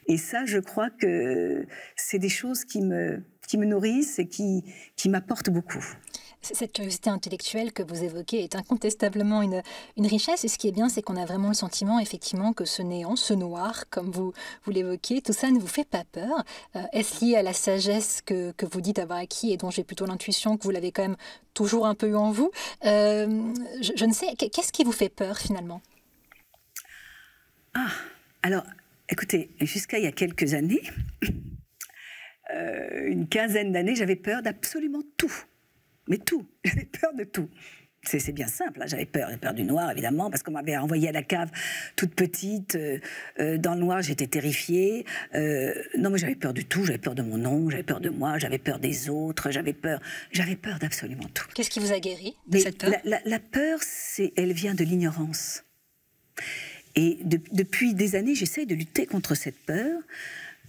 Et ça, je crois que c'est des choses qui me, qui me nourrissent et qui, qui m'apportent beaucoup. Cette curiosité intellectuelle que vous évoquez est incontestablement une, une richesse. Et ce qui est bien, c'est qu'on a vraiment le sentiment, effectivement, que ce néant, ce noir, comme vous, vous l'évoquez, tout ça ne vous fait pas peur. Euh, est-ce lié à la sagesse que, que vous dites avoir acquis et dont j'ai plutôt l'intuition que vous l'avez quand même toujours un peu eu en vous euh, je, je, ne sais, qu'est-ce qui vous fait peur finalement? Ah, alors, écoutez, jusqu'à il y a quelques années, euh, une quinzaine d'années, j'avais peur d'absolument tout. Mais tout. J'avais peur de tout. C'est bien simple, hein. j'avais peur, j'avais peur du noir évidemment, parce qu'on m'avait envoyé à la cave toute petite. Euh, euh, dans le noir, j'étais terrifiée. non, mais j'avais peur de tout, j'avais peur de mon nom, j'avais peur de moi, j'avais peur des autres, j'avais peur, j'avais peur d'absolument tout. Qu'est-ce qui vous a guéri de cette peur? la, la, peur, elle vient de l'ignorance. Et depuis des années, j'essaye de lutter contre cette peur,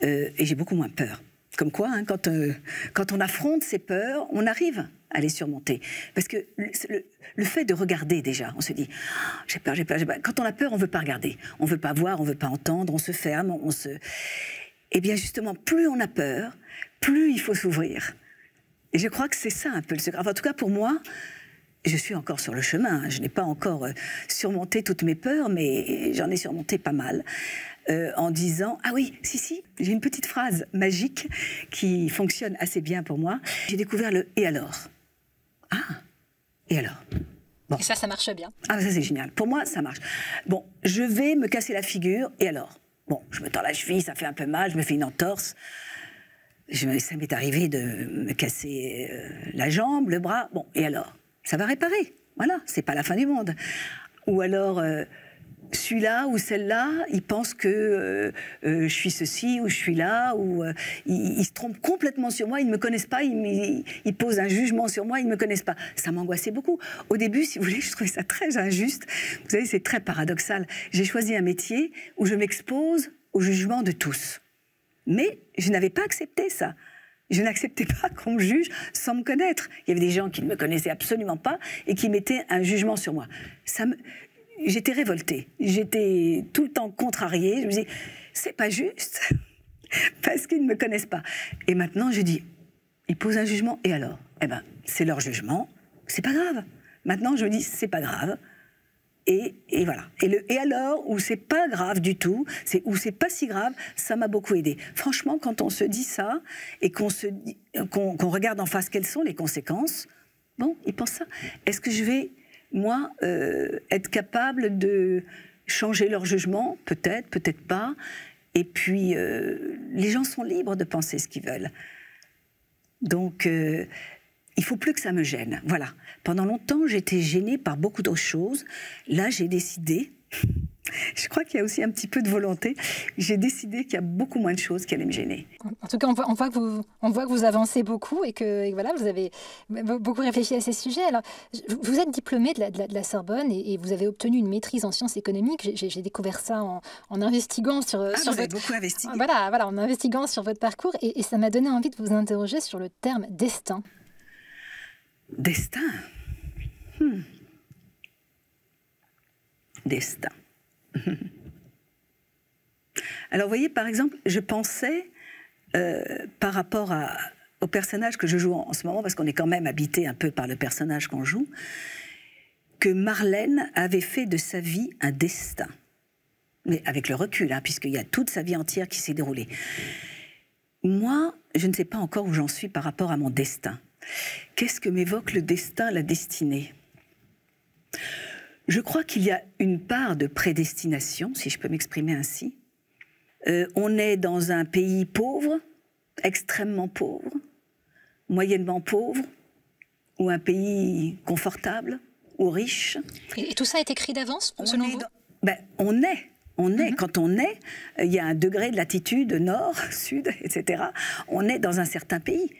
et j'ai beaucoup moins peur. Comme quoi, hein, quand, euh, quand on affronte ses peurs, on arrive à les surmonter. Parce que le, fait de regarder déjà, on se dit, ah, j'ai peur, j'ai peur, Quand on a peur, on ne veut pas regarder. On ne veut pas voir, on ne veut pas entendre, on se ferme, on se... Eh bien justement, plus on a peur, plus il faut s'ouvrir. Et je crois que c'est ça un peu le secret. en tout cas, pour moi, je suis encore sur le chemin. Je n'ai pas encore euh, surmonté toutes mes peurs, mais j'en ai surmonté pas mal. Euh, en disant Ah oui, si, si, j'ai une petite phrase magique qui fonctionne assez bien pour moi. J'ai découvert le Et alors Ah Et alors Bon. Et ça, ça marche bien. Ah, ça, c'est génial. Pour moi, ça marche. Bon, je vais me casser la figure, et alors Bon, je me tords la cheville, ça fait un peu mal, je me fais une entorse. Je, ça m'est arrivé de me casser euh, la jambe, le bras. Bon, et alors Ça va réparer. Voilà, c'est pas la fin du monde. Ou alors, euh, celui-là ou celle-là, il pense que euh, euh, je suis ceci ou je suis là, ou euh, ils, se trompent complètement sur moi, ils ne me connaissent pas, ils, posent un jugement sur moi, ils ne me connaissent pas. Ça m'angoissait beaucoup. Au début, si vous voulez, je trouvais ça très injuste. Vous savez, c'est très paradoxal. J'ai choisi un métier où je m'expose au jugement de tous. Mais je n'avais pas accepté ça. Je n'acceptais pas qu'on me juge sans me connaître. Il y avait des gens qui ne me connaissaient absolument pas et qui mettaient un jugement sur moi. Ça me, j'étais révoltée. J'étais tout le temps contrariée. Je me disais, c'est pas juste, parce qu'ils ne me connaissent pas. Et maintenant, je dis, ils posent un jugement, et alors? Eh ben, c'est leur jugement, c'est pas grave. Maintenant, je me dis, c'est pas grave. Et, et, voilà. Et, le, et alors, où c'est pas grave du tout, c'est où c'est pas si grave, ça m'a beaucoup aidé. Franchement, quand on se dit ça et qu'on se qu'on regarde en face quelles sont les conséquences, bon, ils pensent ça. Est-ce que je vais moi, euh, être capable de changer leur jugement, peut-être, peut-être pas. Et puis, euh, les gens sont libres de penser ce qu'ils veulent. Donc, euh, il faut plus que ça me gêne. Voilà. Pendant longtemps, j'étais gênée par beaucoup d'autres choses. Là, j'ai décidé je crois qu'il y a aussi un petit peu de volonté. J'ai décidé qu'il y a beaucoup moins de choses qui allaient me gêner. En tout cas, on voit, que, vous, on voit que vous avancez beaucoup et que voilà, vous avez beaucoup réfléchi à ces sujets. Alors, vous êtes diplômé de la, Sorbonne et, vous avez obtenu une maîtrise en sciences économiques. J'ai découvert ça en, investiguant sur, ah, sur vous votre... beaucoup investigué. Voilà, voilà, en investiguant sur votre parcours et, ça m'a donné envie de vous interroger sur le terme destin. Destin? Hmm. Destin. Alors, vous voyez, par exemple, je pensais, euh, par rapport au personnage que je joue en, ce moment, parce qu'on est quand même habité un peu par le personnage qu'on joue, que Marlène avait fait de sa vie un destin. Mais avec le recul, hein, puisqu'il y a toute sa vie entière qui s'est déroulée. Moi, je ne sais pas encore où j'en suis par rapport à mon destin. Qu'est-ce que m'évoque le destin, la destinée? Je crois qu'il y a une part de prédestination, si je peux m'exprimer ainsi. Euh, on est dans un pays pauvre, extrêmement pauvre, moyennement pauvre, ou un pays confortable ou riche. Et, tout ça est écrit d'avance, selon vous? ben, On est. On est, mhm. quand on est, il y a un degré de latitude nord, sud, etc. On est dans un certain pays.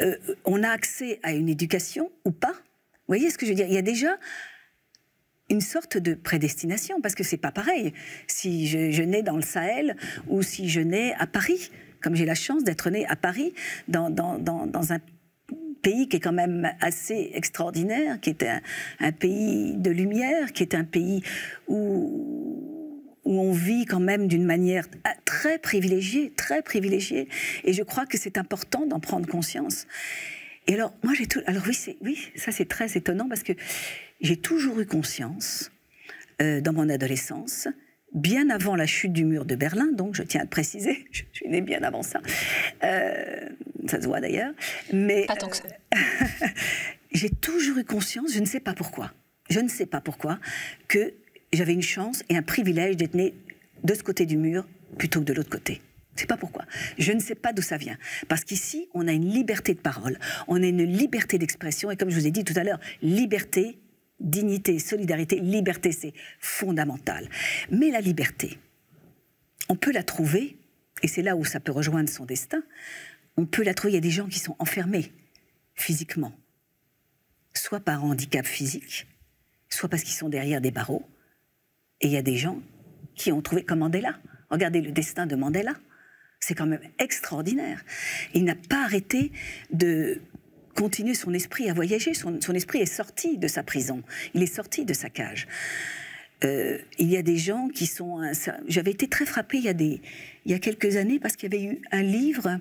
Euh, on a accès à une éducation ou pas? Vous voyez ce que je veux dire? Il y a déjà une sorte de prédestination, parce que c'est pas pareil si je, nais dans le Sahel ou si je nais à Paris, comme j'ai la chance d'être né à Paris, dans, dans, dans, un pays qui est quand même assez extraordinaire, qui est un, pays de lumière, qui est un pays où, où on vit quand même d'une manière très privilégiée, très privilégiée. Et je crois que c'est important d'en prendre conscience. Et alors, moi, j'ai tout. Alors, oui, oui ça, c'est très étonnant parce que j'ai toujours eu conscience, euh, dans mon adolescence, bien avant la chute du mur de Berlin, donc je tiens à le préciser, je suis née bien avant ça, euh, ça se voit d'ailleurs, mais Pas tant que ça. j'ai toujours eu conscience, je ne sais pas pourquoi, je ne sais pas pourquoi, que j'avais une chance et un privilège d'être née de ce côté du mur plutôt que de l'autre côté. Je sais pas pourquoi. Je ne sais pas d'où ça vient. Parce qu'ici, on a une liberté de parole, on a une liberté d'expression, et comme je vous ai dit tout à l'heure, liberté, dignité, solidarité, liberté, c'est fondamental. Mais la liberté, on peut la trouver, et c'est là où ça peut rejoindre son destin, on peut la trouver, il y a des gens qui sont enfermés physiquement, soit par handicap physique, soit parce qu'ils sont derrière des barreaux, et il y a des gens qui ont trouvé, comme Mandela, regardez le destin de Mandela, c'est quand même extraordinaire. Il n'a pas arrêté de continuer son esprit à voyager. Son, esprit est sorti de sa prison. Il est sorti de sa cage. Euh, il y a des gens qui sont. J'avais été très frappée il y a, il y a quelques années parce qu'il y avait eu un livre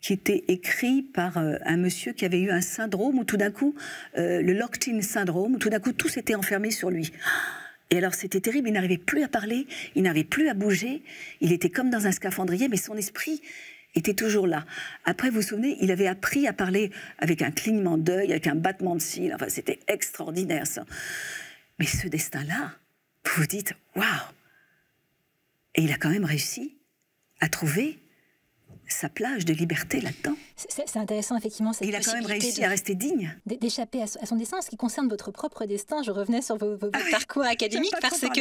qui était écrit par euh, un monsieur qui avait eu un syndrome où tout d'un coup, euh, le locked-in syndrome, où tout d'un coup tout s'était enfermé sur lui. Et alors c'était terrible, il n'arrivait plus à parler, il n'arrivait plus à bouger, il était comme dans un scaphandrier, mais son esprit était toujours là. Après, vous vous souvenez, il avait appris à parler avec un clignement d'œil, avec un battement de cils, enfin c'était extraordinaire ça. Mais ce destin-là, vous vous dites, waouh Et il a quand même réussi à trouver sa plage de liberté là-dedans. C'est intéressant, effectivement. Il a quand même réussi à rester digne. D'échapper à, son destin. En ce qui concerne votre propre destin, je revenais sur vos, ah parcours académiques parce que.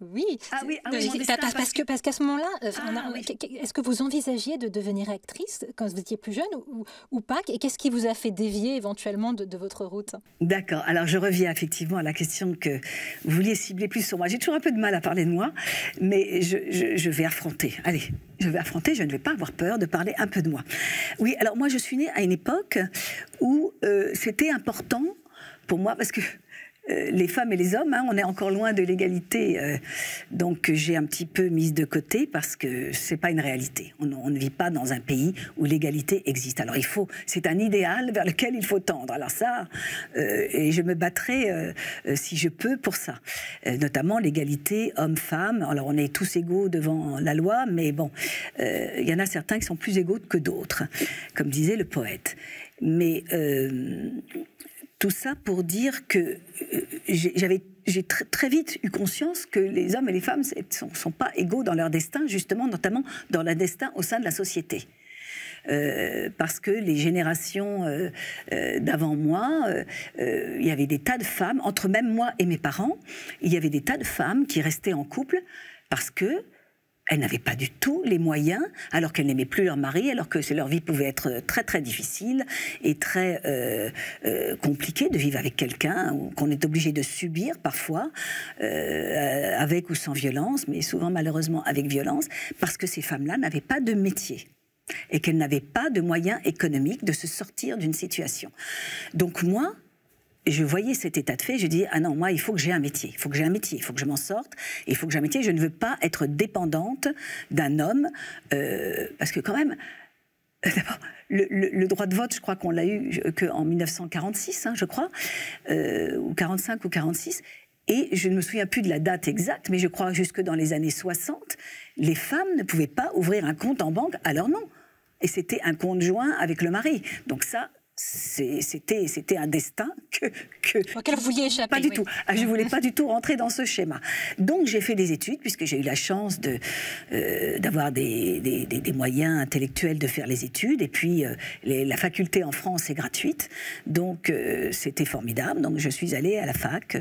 Oui, ah oui, ah oui parce, que, parce qu'à ce moment-là, euh, ah est-ce que vous envisagiez de devenir actrice quand vous étiez plus jeune ou, ou pas? Et qu'est-ce qui vous a fait dévier éventuellement de, votre route? D'accord. Alors je reviens effectivement à la question que vous vouliez cibler plus sur moi. J'ai toujours un peu de mal à parler de moi, mais je, je vais affronter. Allez, je vais affronter, je ne vais pas avoir peur de parler un peu de moi. Oui, alors moi je suis née à une époque où euh, c'était important pour moi, parce que les femmes et les hommes, hein, on est encore loin de l'égalité. Euh, donc j'ai un petit peu mise de côté parce que c'est pas une réalité. On, ne vit pas dans un pays où l'égalité existe. Alors il faut, c'est un idéal vers lequel il faut tendre. Alors ça, euh, et je me battrai si je peux pour ça. notamment l'égalité homme-femme. Alors on est tous égaux devant la loi, mais bon, il y en a certains qui sont plus égaux que d'autres, comme disait le poète. Mais tout ça pour dire que euh, j'ai très vite eu conscience que les hommes et les femmes ne sont, pas égaux dans leur destin, justement, notamment dans leur destin au sein de la société. Euh, parce que les générations euh, d'avant moi, il y avait des tas de femmes, entre même moi et mes parents, il y avait des tas de femmes qui restaient en couple parce que elles n'avaient pas du tout les moyens, alors qu'elles n'aimaient plus leur mari, alors que leur vie pouvait être très très difficile et très euh, euh, compliquée de vivre avec quelqu'un qu'on est obligé de subir parfois, euh, avec ou sans violence, mais souvent malheureusement avec violence, parce que ces femmes-là n'avaient pas de métier et qu'elles n'avaient pas de moyens économiques de se sortir d'une situation. Donc moi, je voyais cet état de fait, je dis ah non, moi il faut que j'ai un métier, il faut que j'ai un métier, il faut que je m'en sorte, il faut que j'ai un métier, je ne veux pas être dépendante d'un homme, euh, parce que quand même, le, droit de vote, je crois qu'on l'a eu qu'en 1946, hein, je crois, euh, ou 45 ou 46. Et je ne me souviens plus de la date exacte, mais je crois jusque dans les années 60, les femmes ne pouvaient pas ouvrir un compte en banque à leur nom. Et c'était un compte joint avec le mari. Donc ça, c'était c'était un destin que, que auquel vous vouliez échapper. Pas du tout. Ah, je voulais pas du tout rentrer dans ce schéma. Donc j'ai fait des études puisque j'ai eu la chance de euh, d'avoir des, des, des, moyens intellectuels de faire les études et puis euh, la faculté en France est gratuite donc euh, c'était formidable. Donc je suis allée à la fac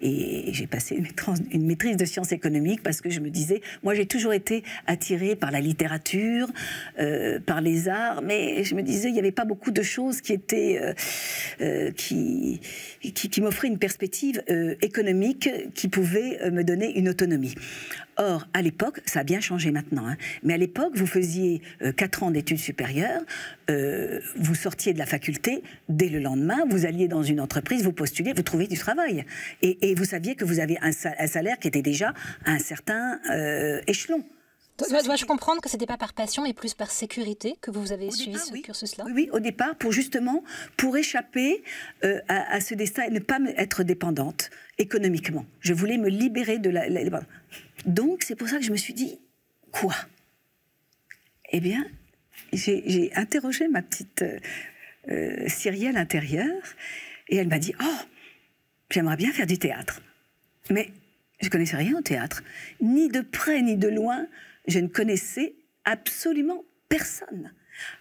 et j'ai passé une, une, maîtrise de sciences économiques parce que je me disais moi j'ai toujours été attirée par la littérature, par les arts, mais je me disais il n'y avait pas beaucoup de choses qui était euh, euh, qui, qui, m'offrait une perspective euh, économique qui pouvait me donner une autonomie. Or, à l'époque, ça a bien changé maintenant, hein, mais à l'époque, vous faisiez quatre ans d'études supérieures, vous sortiez de la faculté, dès le lendemain, vous alliez dans une entreprise, vous postuliez, vous trouviez du travail. Et, vous saviez que vous avez un, salaire qui était déjà à un certain échelon. Dois-je comprendre que ce n'était pas par passion, mais plus par sécurité que vous avez suivi ce cursus-là oui, au départ, pour justement, pour échapper euh, à, ce destin et ne pas être dépendante économiquement. Je voulais me libérer de la... Donc, c'est pour ça que je me suis dit, quoi? Eh bien, j'ai interrogé ma petite euh, euh, Cyrielle intérieure, et elle m'a dit, oh, j'aimerais bien faire du théâtre. Mais je connaissais rien au théâtre. Ni de près ni de loin, je ne connaissais absolument personne.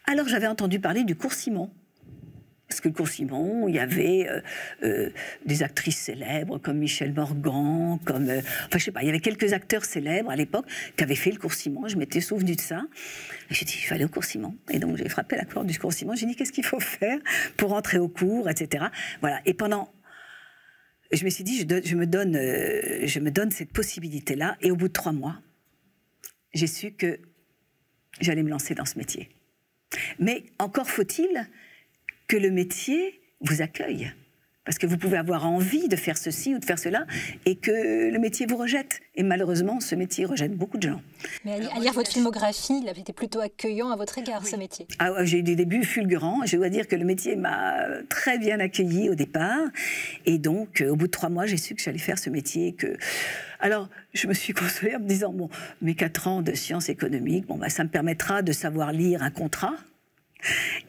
Alors j'avais entendu parler du cours Simon. Parce que le cours Simon, il y avait euh, euh, des actrices célèbres comme Michel Morgan, comme. Euh, enfin, je sais pas, il y avait quelques acteurs célèbres à l'époque qui avaient fait le cours Simon. Je m'étais souvenu de ça. J'ai dit, il fallait au cours Simon. Et donc, j'ai frappé la corde du cours Simon. J'ai dit, qu'est-ce qu'il faut faire pour entrer au cours, etc. Voilà. Et pendant. Je me suis dit, je, je me donne cette possibilité-là. Et au bout de trois mois, j'ai su que j'allais me lancer dans ce métier. Mais encore faut-il que le métier vous accueille. Parce que vous pouvez avoir envie de faire ceci ou de faire cela et que le métier vous rejette. Et malheureusement, ce métier rejette beaucoup de gens. Mais à, lire votre filmographie, il a été plutôt accueillant à votre égard, ce métier. Ah, j'ai eu des débuts fulgurants. Je dois dire que le métier m'a très bien accueilli au départ. Et donc, euh, au bout de trois mois, j'ai su que j'allais faire ce métier. Que... Alors, je me suis consolée en me disant, bon, mes quatre ans de sciences économiques, bon, bah, ça me permettra de savoir lire un contrat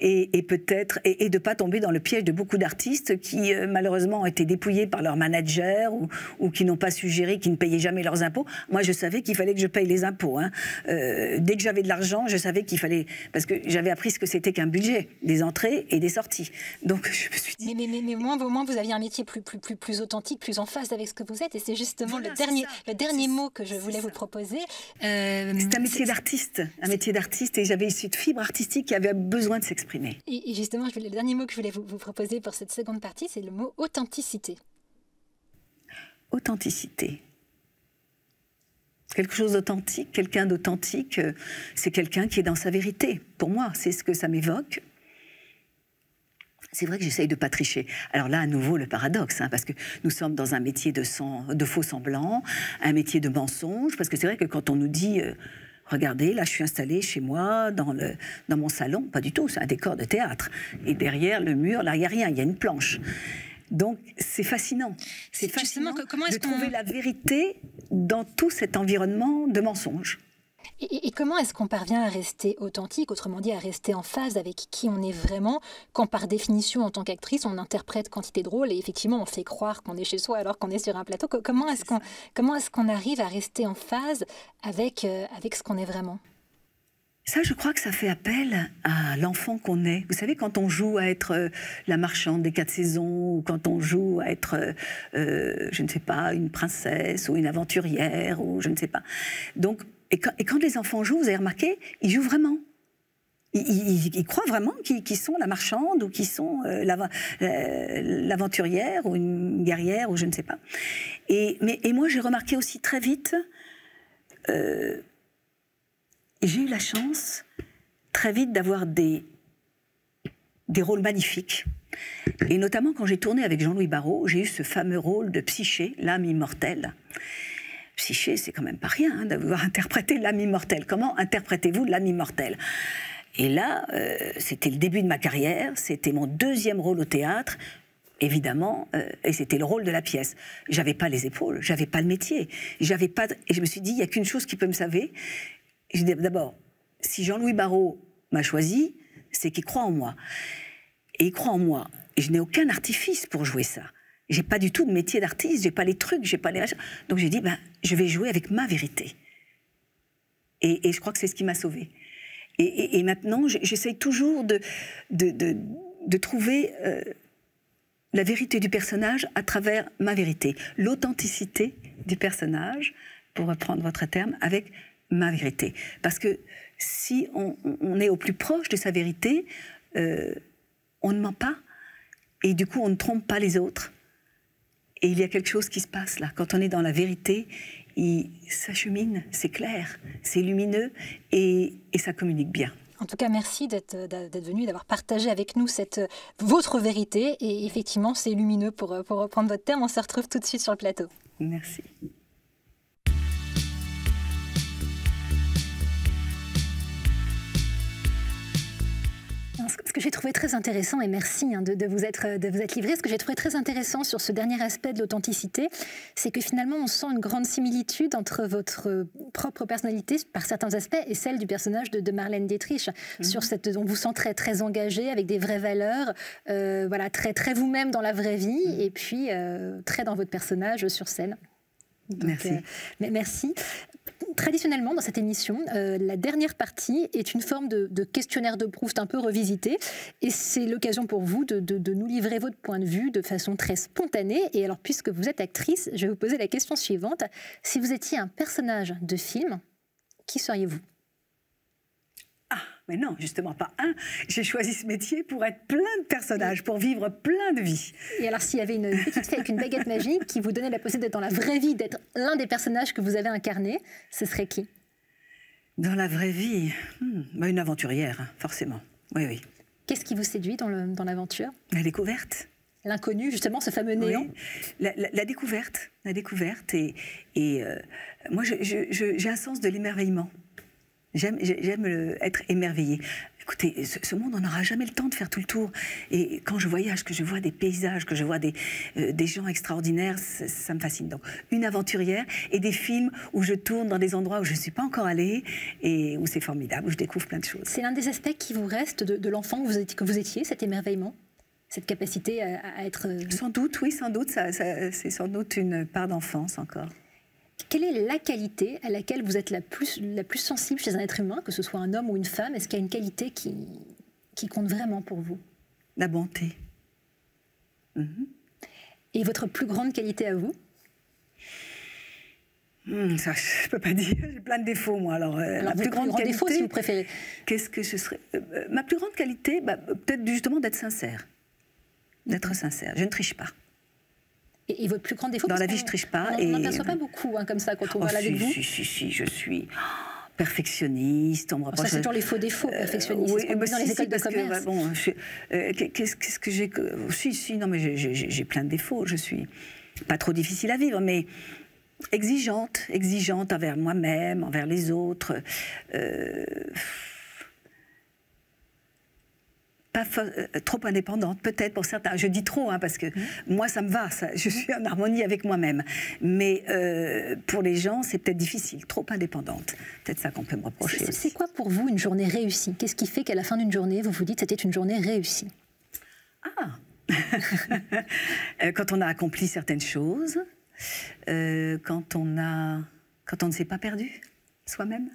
et, peut-être et, de pas tomber dans le piège de beaucoup d'artistes qui euh, malheureusement ont été dépouillés par leur manager ou, qui n'ont pas suggéré, qui ne payaient jamais leurs impôts. Moi, je savais qu'il fallait que je paye les impôts. Hein. Euh, dès que j'avais de l'argent, je savais qu'il fallait parce que j'avais appris ce que c'était qu'un budget, des entrées et des sorties. Donc je me suis dit. Mais, mais, mais, moins, moins, vous aviez un métier plus, plus, plus, plus authentique, plus en phase avec ce que vous êtes, et c'est justement le dernier, le dernier mot que je voulais vous proposer. Euh, c'est un métier d'artiste, un métier d'artiste, et j'avais cette fibre artistique qui avait besoin de s'exprimer. Et, justement, je le dernier mot que je voulais vous, proposer pour cette seconde partie, c'est le mot authenticité. Authenticité. Quelque chose d'authentique, quelqu'un d'authentique, euh, c'est quelqu'un qui est dans sa vérité. Pour moi, c'est ce que ça m'évoque. C'est vrai que j'essaye de pas tricher. Alors là, à nouveau, le paradoxe, hein, parce que nous sommes dans un métier de, de faux semblants, un métier de mensonge, parce que c'est vrai que quand on nous dit... Euh, Regardez, là, je suis installée chez moi, dans, le, dans mon salon. Pas du tout, c'est un décor de théâtre. Et derrière le mur, là, il n'y a rien, il y a une planche. Donc, c'est fascinant. C'est fascinant comment de trouver la vérité dans tout cet environnement de mensonges. Et, comment est-ce qu'on parvient à rester authentique, autrement dit à rester en phase avec qui on est vraiment, quand par définition en tant qu'actrice on interprète quantité de rôles et effectivement on fait croire qu'on est chez soi alors qu'on est sur un plateau Comment est-ce qu'on comment est-ce qu'on arrive à rester en phase avec, euh, avec ce qu'on est vraiment? Ça, je crois que ça fait appel à l'enfant qu'on est. Vous savez, quand on joue à être euh, la marchande des quatre saisons, ou quand on joue à être, euh, je ne sais pas, une princesse ou une aventurière, ou je ne sais pas. Donc, et quand, les enfants jouent, vous avez remarqué, ils jouent vraiment. Ils, croient vraiment qu'ils sont la marchande ou qu'ils sont euh, euh, l'aventurière ou une guerrière ou je ne sais pas. Et, moi, j'ai remarqué aussi très vite, euh, j'ai eu la chance très vite d'avoir des, des rôles magnifiques. Et notamment quand j'ai tourné avec Jean-Louis Barrault, j'ai eu ce fameux rôle de Psyché, l'âme immortelle. Psyché, c'est quand même pas rien hein, d'avoir interprété l'âme immortelle. Comment interprétez-vous l'âme immortelle Et là, euh, c'était le début de ma carrière, c'était mon deuxième rôle au théâtre évidemment, euh, et c'était le rôle de la pièce. J'avais pas les épaules, j'avais pas le métier, j'avais pas. Et je me suis dit, il y a qu'une chose qui peut me sauver. D'abord, si Jean-Louis Barrault m'a choisi, c'est qu'il croit en moi. Et il croit en moi. Et je n'ai aucun artifice pour jouer ça. J'ai pas du tout de métier d'artiste, j'ai pas les trucs, j'ai pas les. Donc j'ai dit, ben, je vais jouer avec ma vérité. Et, je crois que c'est ce qui m'a sauvée. Et, maintenant, j'essaye toujours de, de, trouver euh, la vérité du personnage à travers ma vérité, l'authenticité du personnage, pour reprendre votre terme, avec ma vérité. Parce que si on, est au plus proche de sa vérité, euh, on ne ment pas, et du coup on ne trompe pas les autres. Et il y a quelque chose qui se passe là. Quand on est dans la vérité, il, ça chemine, c'est clair, c'est lumineux et, ça communique bien. En tout cas, merci d'être venu, d'avoir partagé avec nous cette, votre vérité. Et effectivement, c'est lumineux pour, pour reprendre votre terme. On se retrouve tout de suite sur le plateau. Merci. Ce que j'ai trouvé très intéressant, et merci hein, de, vous être, de vous être livré, ce que j'ai trouvé très intéressant sur ce dernier aspect de l'authenticité, c'est que finalement on sent une grande similitude entre votre propre personnalité par certains aspects et celle du personnage de, Marlène Dietrich. Mhm. Sur cette, on vous sent très, très engagé, avec des vraies valeurs, euh, voilà, très, très vous-même dans la vraie vie, mhm. et puis euh, très dans votre personnage sur scène. merci. merci. Traditionnellement, dans cette émission, la dernière partie est une forme de, questionnaire de Proust un peu revisité. Et c'est l'occasion pour vous de, de, nous livrer votre point de vue de façon très spontanée. Et alors, puisque vous êtes actrice, je vais vous poser la question suivante. Si vous étiez un personnage de film, qui seriez-vous? Mais non, justement pas un. J'ai choisi ce métier pour être plein de personnages, pour vivre plein de vies. Et alors, s'il y avait une petite fille avec une baguette magique qui vous donnait la possibilité d'être dans la vraie vie, d'être l'un des personnages que vous avez incarnés, ce serait qui? Dans la vraie vie hmm, bah, Une aventurière, forcément. Oui, oui. Qu'est-ce qui vous séduit dans l'aventure? La découverte. L'inconnu, justement, ce fameux néant? La, découverte. La découverte. Et, et euh, moi, j'ai un sens de l'émerveillement. J'aime être émerveillée. Écoutez, ce, monde, on n'aura jamais le temps de faire tout le tour. Et quand je voyage, que je vois des paysages, que je vois des, euh, des gens extraordinaires, ça, me fascine. Donc, une aventurière et des films où je tourne dans des endroits où je ne suis pas encore allée et où c'est formidable, où je découvre plein de choses. C'est l'un des aspects qui vous reste de, l'enfant que, vous étiez, cet émerveillement cette capacité à, être... Euh, sans doute, oui, sans doute. c'est sans doute une part d'enfance encore. Quelle est la qualité à laquelle vous êtes la plus, la plus sensible chez un être humain, que ce soit un homme ou une femme? Est-ce qu'il y a une qualité qui, qui compte vraiment pour vous? La bonté. Mhm. Et votre plus grande qualité à vous? Hmm, ça, je ne peux pas dire. J'ai plein de défauts, moi. Alors, euh, la plus grande qualité, défaut, si vous préférez. Qu'est-ce que ce serait euh, euh, Ma plus grande qualité, bah, peut-être justement d'être sincère. D'être sincère. Je ne triche pas. Et, votre plus grand défaut Dans la vie, je triche pas. On n'en aperçoit pas beaucoup hein, comme ça quand on oh, va avec vous. Si, si, si, je suis perfectionniste. On me ça, c'est toujours les faux défauts, euh, perfectionniste. oui, bah, dans les écoles de commerce. Que, bah, bon, euh, qu'est-ce que j'ai Si, si, non, mais j'ai plein de défauts. Je suis pas trop difficile à vivre, mais exigeante, exigeante envers moi-même, envers les autres. Euh, euh, trop indépendante, peut-être pour certains. Je dis trop, hein, parce que mmh. moi, ça me va, ça, je suis en harmonie avec moi-même. Mais euh, pour les gens, c'est peut-être difficile, trop indépendante. Peut-être ça qu'on peut me reprocher. C'est quoi pour vous une journée réussie? Qu'est-ce qui fait qu'à la fin d'une journée, vous vous dites c'était une journée réussie? Ah euh, Quand on a accompli certaines choses, quand, on a, quand on ne s'est pas perdu soi-même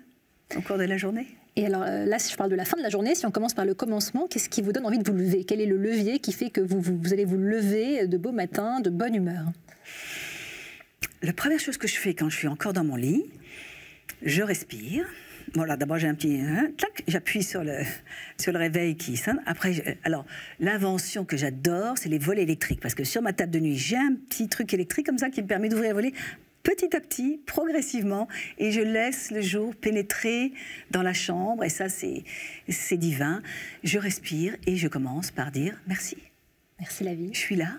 au cours de la journée? Et alors euh, là, si je parle de la fin de la journée, si on commence par le commencement, qu'est-ce qui vous donne envie de vous lever? Quel est le levier qui fait que vous, allez vous lever de beau matin, de bonne humeur? La première chose que je fais quand je suis encore dans mon lit, je respire. Voilà, d'abord j'ai un petit, hein, j'appuie sur le sur le réveil qui sonne. Après, alors l'invention que j'adore, c'est les volets électriques parce que sur ma table de nuit, j'ai un petit truc électrique comme ça qui me permet d'ouvrir les volets petit à petit, progressivement, et je laisse le jour pénétrer dans la chambre, et ça c'est divin. Je respire et je commence par dire merci. Merci la vie. Je suis là,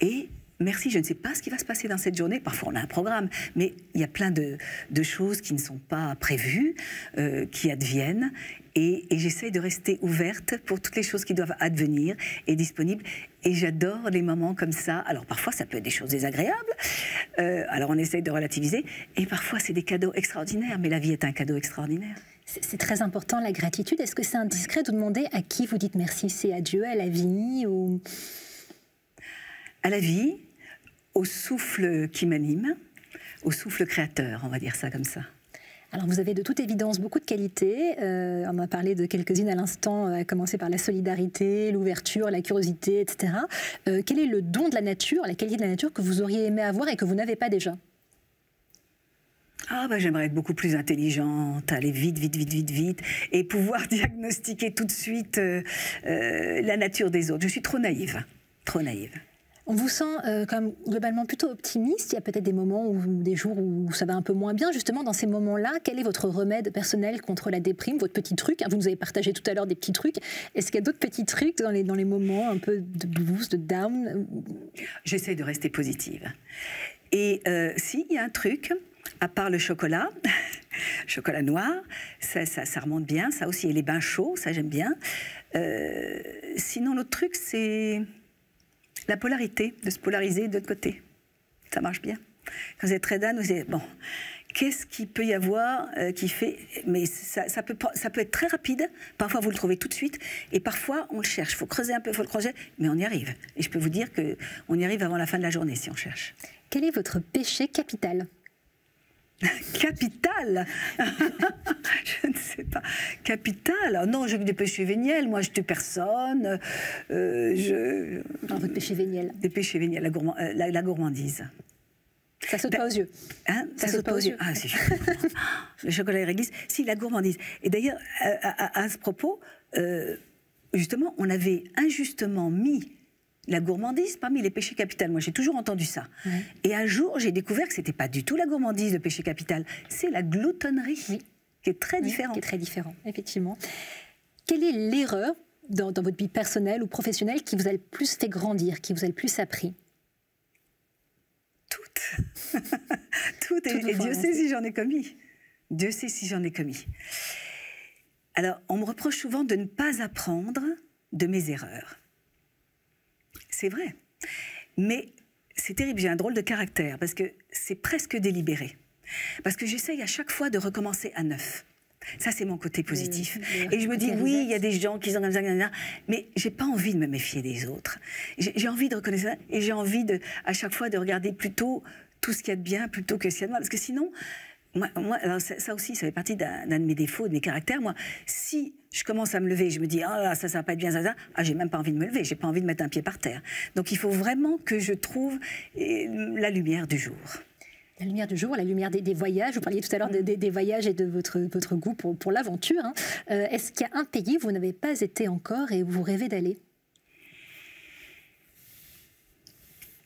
et merci, je ne sais pas ce qui va se passer dans cette journée. Parfois, on a un programme, mais il y a plein de, choses qui ne sont pas prévues, euh, qui adviennent. Et, et j'essaie de rester ouverte pour toutes les choses qui doivent advenir et disponibles. Et j'adore les moments comme ça. Alors parfois, ça peut être des choses désagréables. Euh, alors on essaye de relativiser. Et parfois, c'est des cadeaux extraordinaires. Mais la vie est un cadeau extraordinaire. C'est très important, la gratitude. Est-ce que c'est indiscret de demander à qui vous dites merci? C'est à Dieu, à la vie ou... À la vie, au souffle qui m'anime, au souffle créateur, on va dire ça comme ça. Alors vous avez de toute évidence beaucoup de qualités. Euh, on a parlé de quelques-unes à l'instant, à commencer par la solidarité, l'ouverture, la curiosité, etc. Euh, quel est le don de la nature, la qualité de la nature que vous auriez aimé avoir et que vous n'avez pas déjà? Ah bah j'aimerais être beaucoup plus intelligente, aller vite, vite, vite, vite, vite, et pouvoir diagnostiquer tout de suite euh, la nature des autres. Je suis trop naïve, trop naïve. On vous sent euh, comme globalement plutôt optimiste. Il y a peut-être des moments ou des jours où ça va un peu moins bien. Justement, dans ces moments-là, quel est votre remède personnel contre la déprime, votre petit truc Vous nous avez partagé tout à l'heure des petits trucs. Est-ce qu'il y a d'autres petits trucs dans les, dans les moments un peu de blues, de down J'essaie de rester positive. Et euh, si, il y a un truc, à part le chocolat, chocolat noir, ça, ça, remonte bien, ça aussi, et les bains chauds, ça j'aime bien. Euh, sinon, l'autre truc, c'est la polarité, de se polariser de côté. Ça marche bien. Quand vous êtes très dan, vous êtes, bon, qu'est-ce qu'il peut y avoir euh, qui fait. Mais ça, peut, ça peut être très rapide. Parfois, vous le trouvez tout de suite. Et parfois, on le cherche. Il faut creuser un peu, il faut le creuser. Mais on y arrive. Et je peux vous dire qu'on y arrive avant la fin de la journée si on cherche. Quel est votre péché capital? Capital Je ne sais pas. Capital Non, j'ai des péchés véniels. Moi, je tue personne. Euh, je... votre péché véniel Des péchés véniels, la, la, gourmandise. Ça saute pas aux yeux. Hein ça, saute, pas aux yeux. Ah, si. le chocolat et réglisse. Si, la gourmandise. Et d'ailleurs, à, ce propos, euh, justement, on avait injustement mis la gourmandise parmi les péchés capitaux. Moi, j'ai toujours entendu ça. Et un jour, j'ai découvert que c'était pas du tout la gourmandise, le péché capital, c'est la gloutonnerie, qui est très différent. Qui est très différent, effectivement. Quelle est l'erreur dans, votre vie personnelle ou professionnelle qui vous a le plus fait grandir, qui vous a le plus appris? Toutes. Toutes. et, Dieu sait si j'en ai commis. Dieu sait si j'en ai commis. Alors, on me reproche souvent de ne pas apprendre de mes erreurs. C'est vrai. Mais c'est terrible, j'ai un drôle de caractère parce que c'est presque délibéré. Parce que j'essaye à chaque fois de recommencer à neuf. Ça, c'est mon côté positif. Et je me dis, oui, il y a des gens qui sont comme ça, mais j'ai pas envie de me méfier des autres. J'ai envie de reconnaître ça et j'ai envie de, à chaque fois de regarder plutôt tout ce qu'il y a de bien plutôt que ce qu'il y a de mal. Parce que sinon, moi, alors ça, aussi, ça fait partie d'un de mes défauts, de mes caractères. Moi, si je commence à me lever, je me dis, ah ça, ça va pas être bien, ça, ça, ah, j'ai même pas envie de me lever, j'ai pas envie de mettre un pied par terre. Donc il faut vraiment que je trouve euh, la lumière du jour. La lumière du jour, la lumière des, voyages. Vous parliez tout à l'heure des, voyages et de votre, votre goût pour, pour l'aventure. Hein. Euh, est-ce qu'il y a un pays où vous n'avez pas été encore et où vous rêvez d'aller?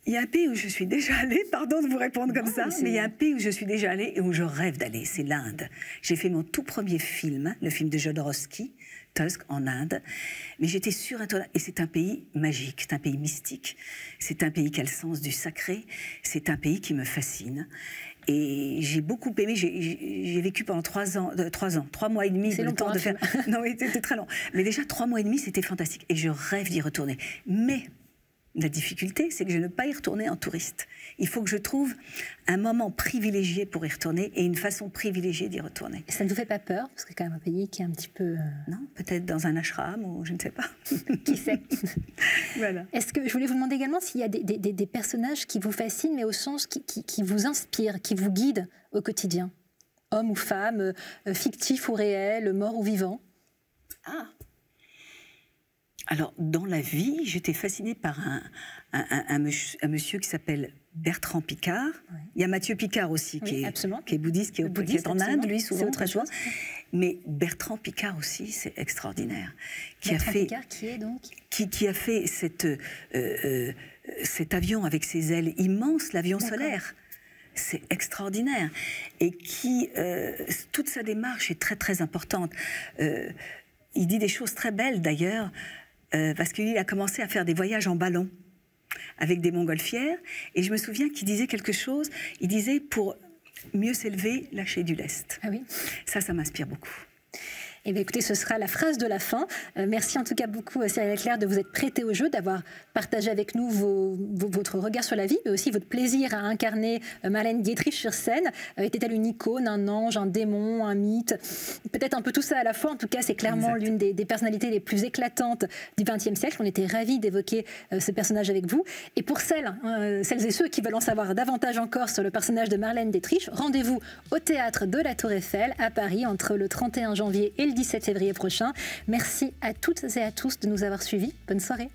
Il y a un pays où je suis déjà allée, pardon de vous répondre comme ça, mais il y a un pays où je suis déjà allée et où je rêve d'aller, c'est l'Inde. J'ai fait mon tout premier film, le film de Jodorowsky, Tusk, en Inde, mais j'étais sûre, et c'est un pays magique, c'est un pays mystique, c'est un pays qui a le sens du sacré, c'est un pays qui me fascine. Et j'ai beaucoup aimé. J'ai vécu pendant trois ans, euh, trois ans, trois mois et demi. C'est longtemps de faire. non, c'était très long. Mais déjà trois mois et demi, c'était fantastique. Et je rêve d'y retourner. Mais la difficulté, c'est que je ne veux pas y retourner en touriste. Il faut que je trouve un moment privilégié pour y retourner et une façon privilégiée d'y retourner. ça ne vous fait pas peur Parce que c'est quand même un pays qui est un petit peu... Euh, non, peut-être dans un ashram ou je ne sais pas. qui sait? Voilà. Est-ce que je voulais vous demander également s'il y a des, personnages qui vous fascinent, mais au sens qui, qui, vous inspirent, qui vous guident au quotidien? Hommes ou femmes, euh, fictifs ou réels, morts ou vivants? Ah alors, dans la vie, j'étais fascinée par un, monsieur, qui s'appelle Bertrand Picard. Il y a Mathieu Picard aussi, qui, est, bouddhiste, qui est, en Inde, lui, souvent, très chose. Mais Bertrand Picard aussi, c'est extraordinaire. Qui Bertrand a fait, Picard, qui est donc qui, a fait cette, euh, euh, cet avion avec ses ailes immenses, l'avion solaire c'est extraordinaire. Et qui, euh, toute sa démarche est très très importante. il dit des choses très belles d'ailleurs. Euh, parce qu'il a commencé à faire des voyages en ballon avec des montgolfières. Et je me souviens qu'il disait quelque chose. Il disait pour mieux s'élever, lâcher du lest. Ah oui. Ça, ça m'inspire beaucoup. Eh bien, écoutez, ce sera la phrase de la fin. Euh, merci en tout cas beaucoup, euh, Cyril Leclerc, de vous être prêté au jeu, d'avoir partagé avec nous votre regard sur la vie, mais aussi votre plaisir à incarner euh, Marlène Dietrich sur scène. Était-elle une icône, un ange, un démon, un mythe? Peut-être un peu tout ça à la fois. En tout cas, c'est clairement l'une des, personnalités les plus éclatantes du XXe siècle. On était ravis d'évoquer ce personnage avec vous. Et pour celles, hein, celles et ceux qui veulent en savoir davantage encore sur le personnage de Marlène Dietrich, rendez-vous au théâtre de la Tour Eiffel à Paris entre le 31 janvier et le 17 février prochain. Merci à toutes et à tous de nous avoir suivis. Bonne soirée.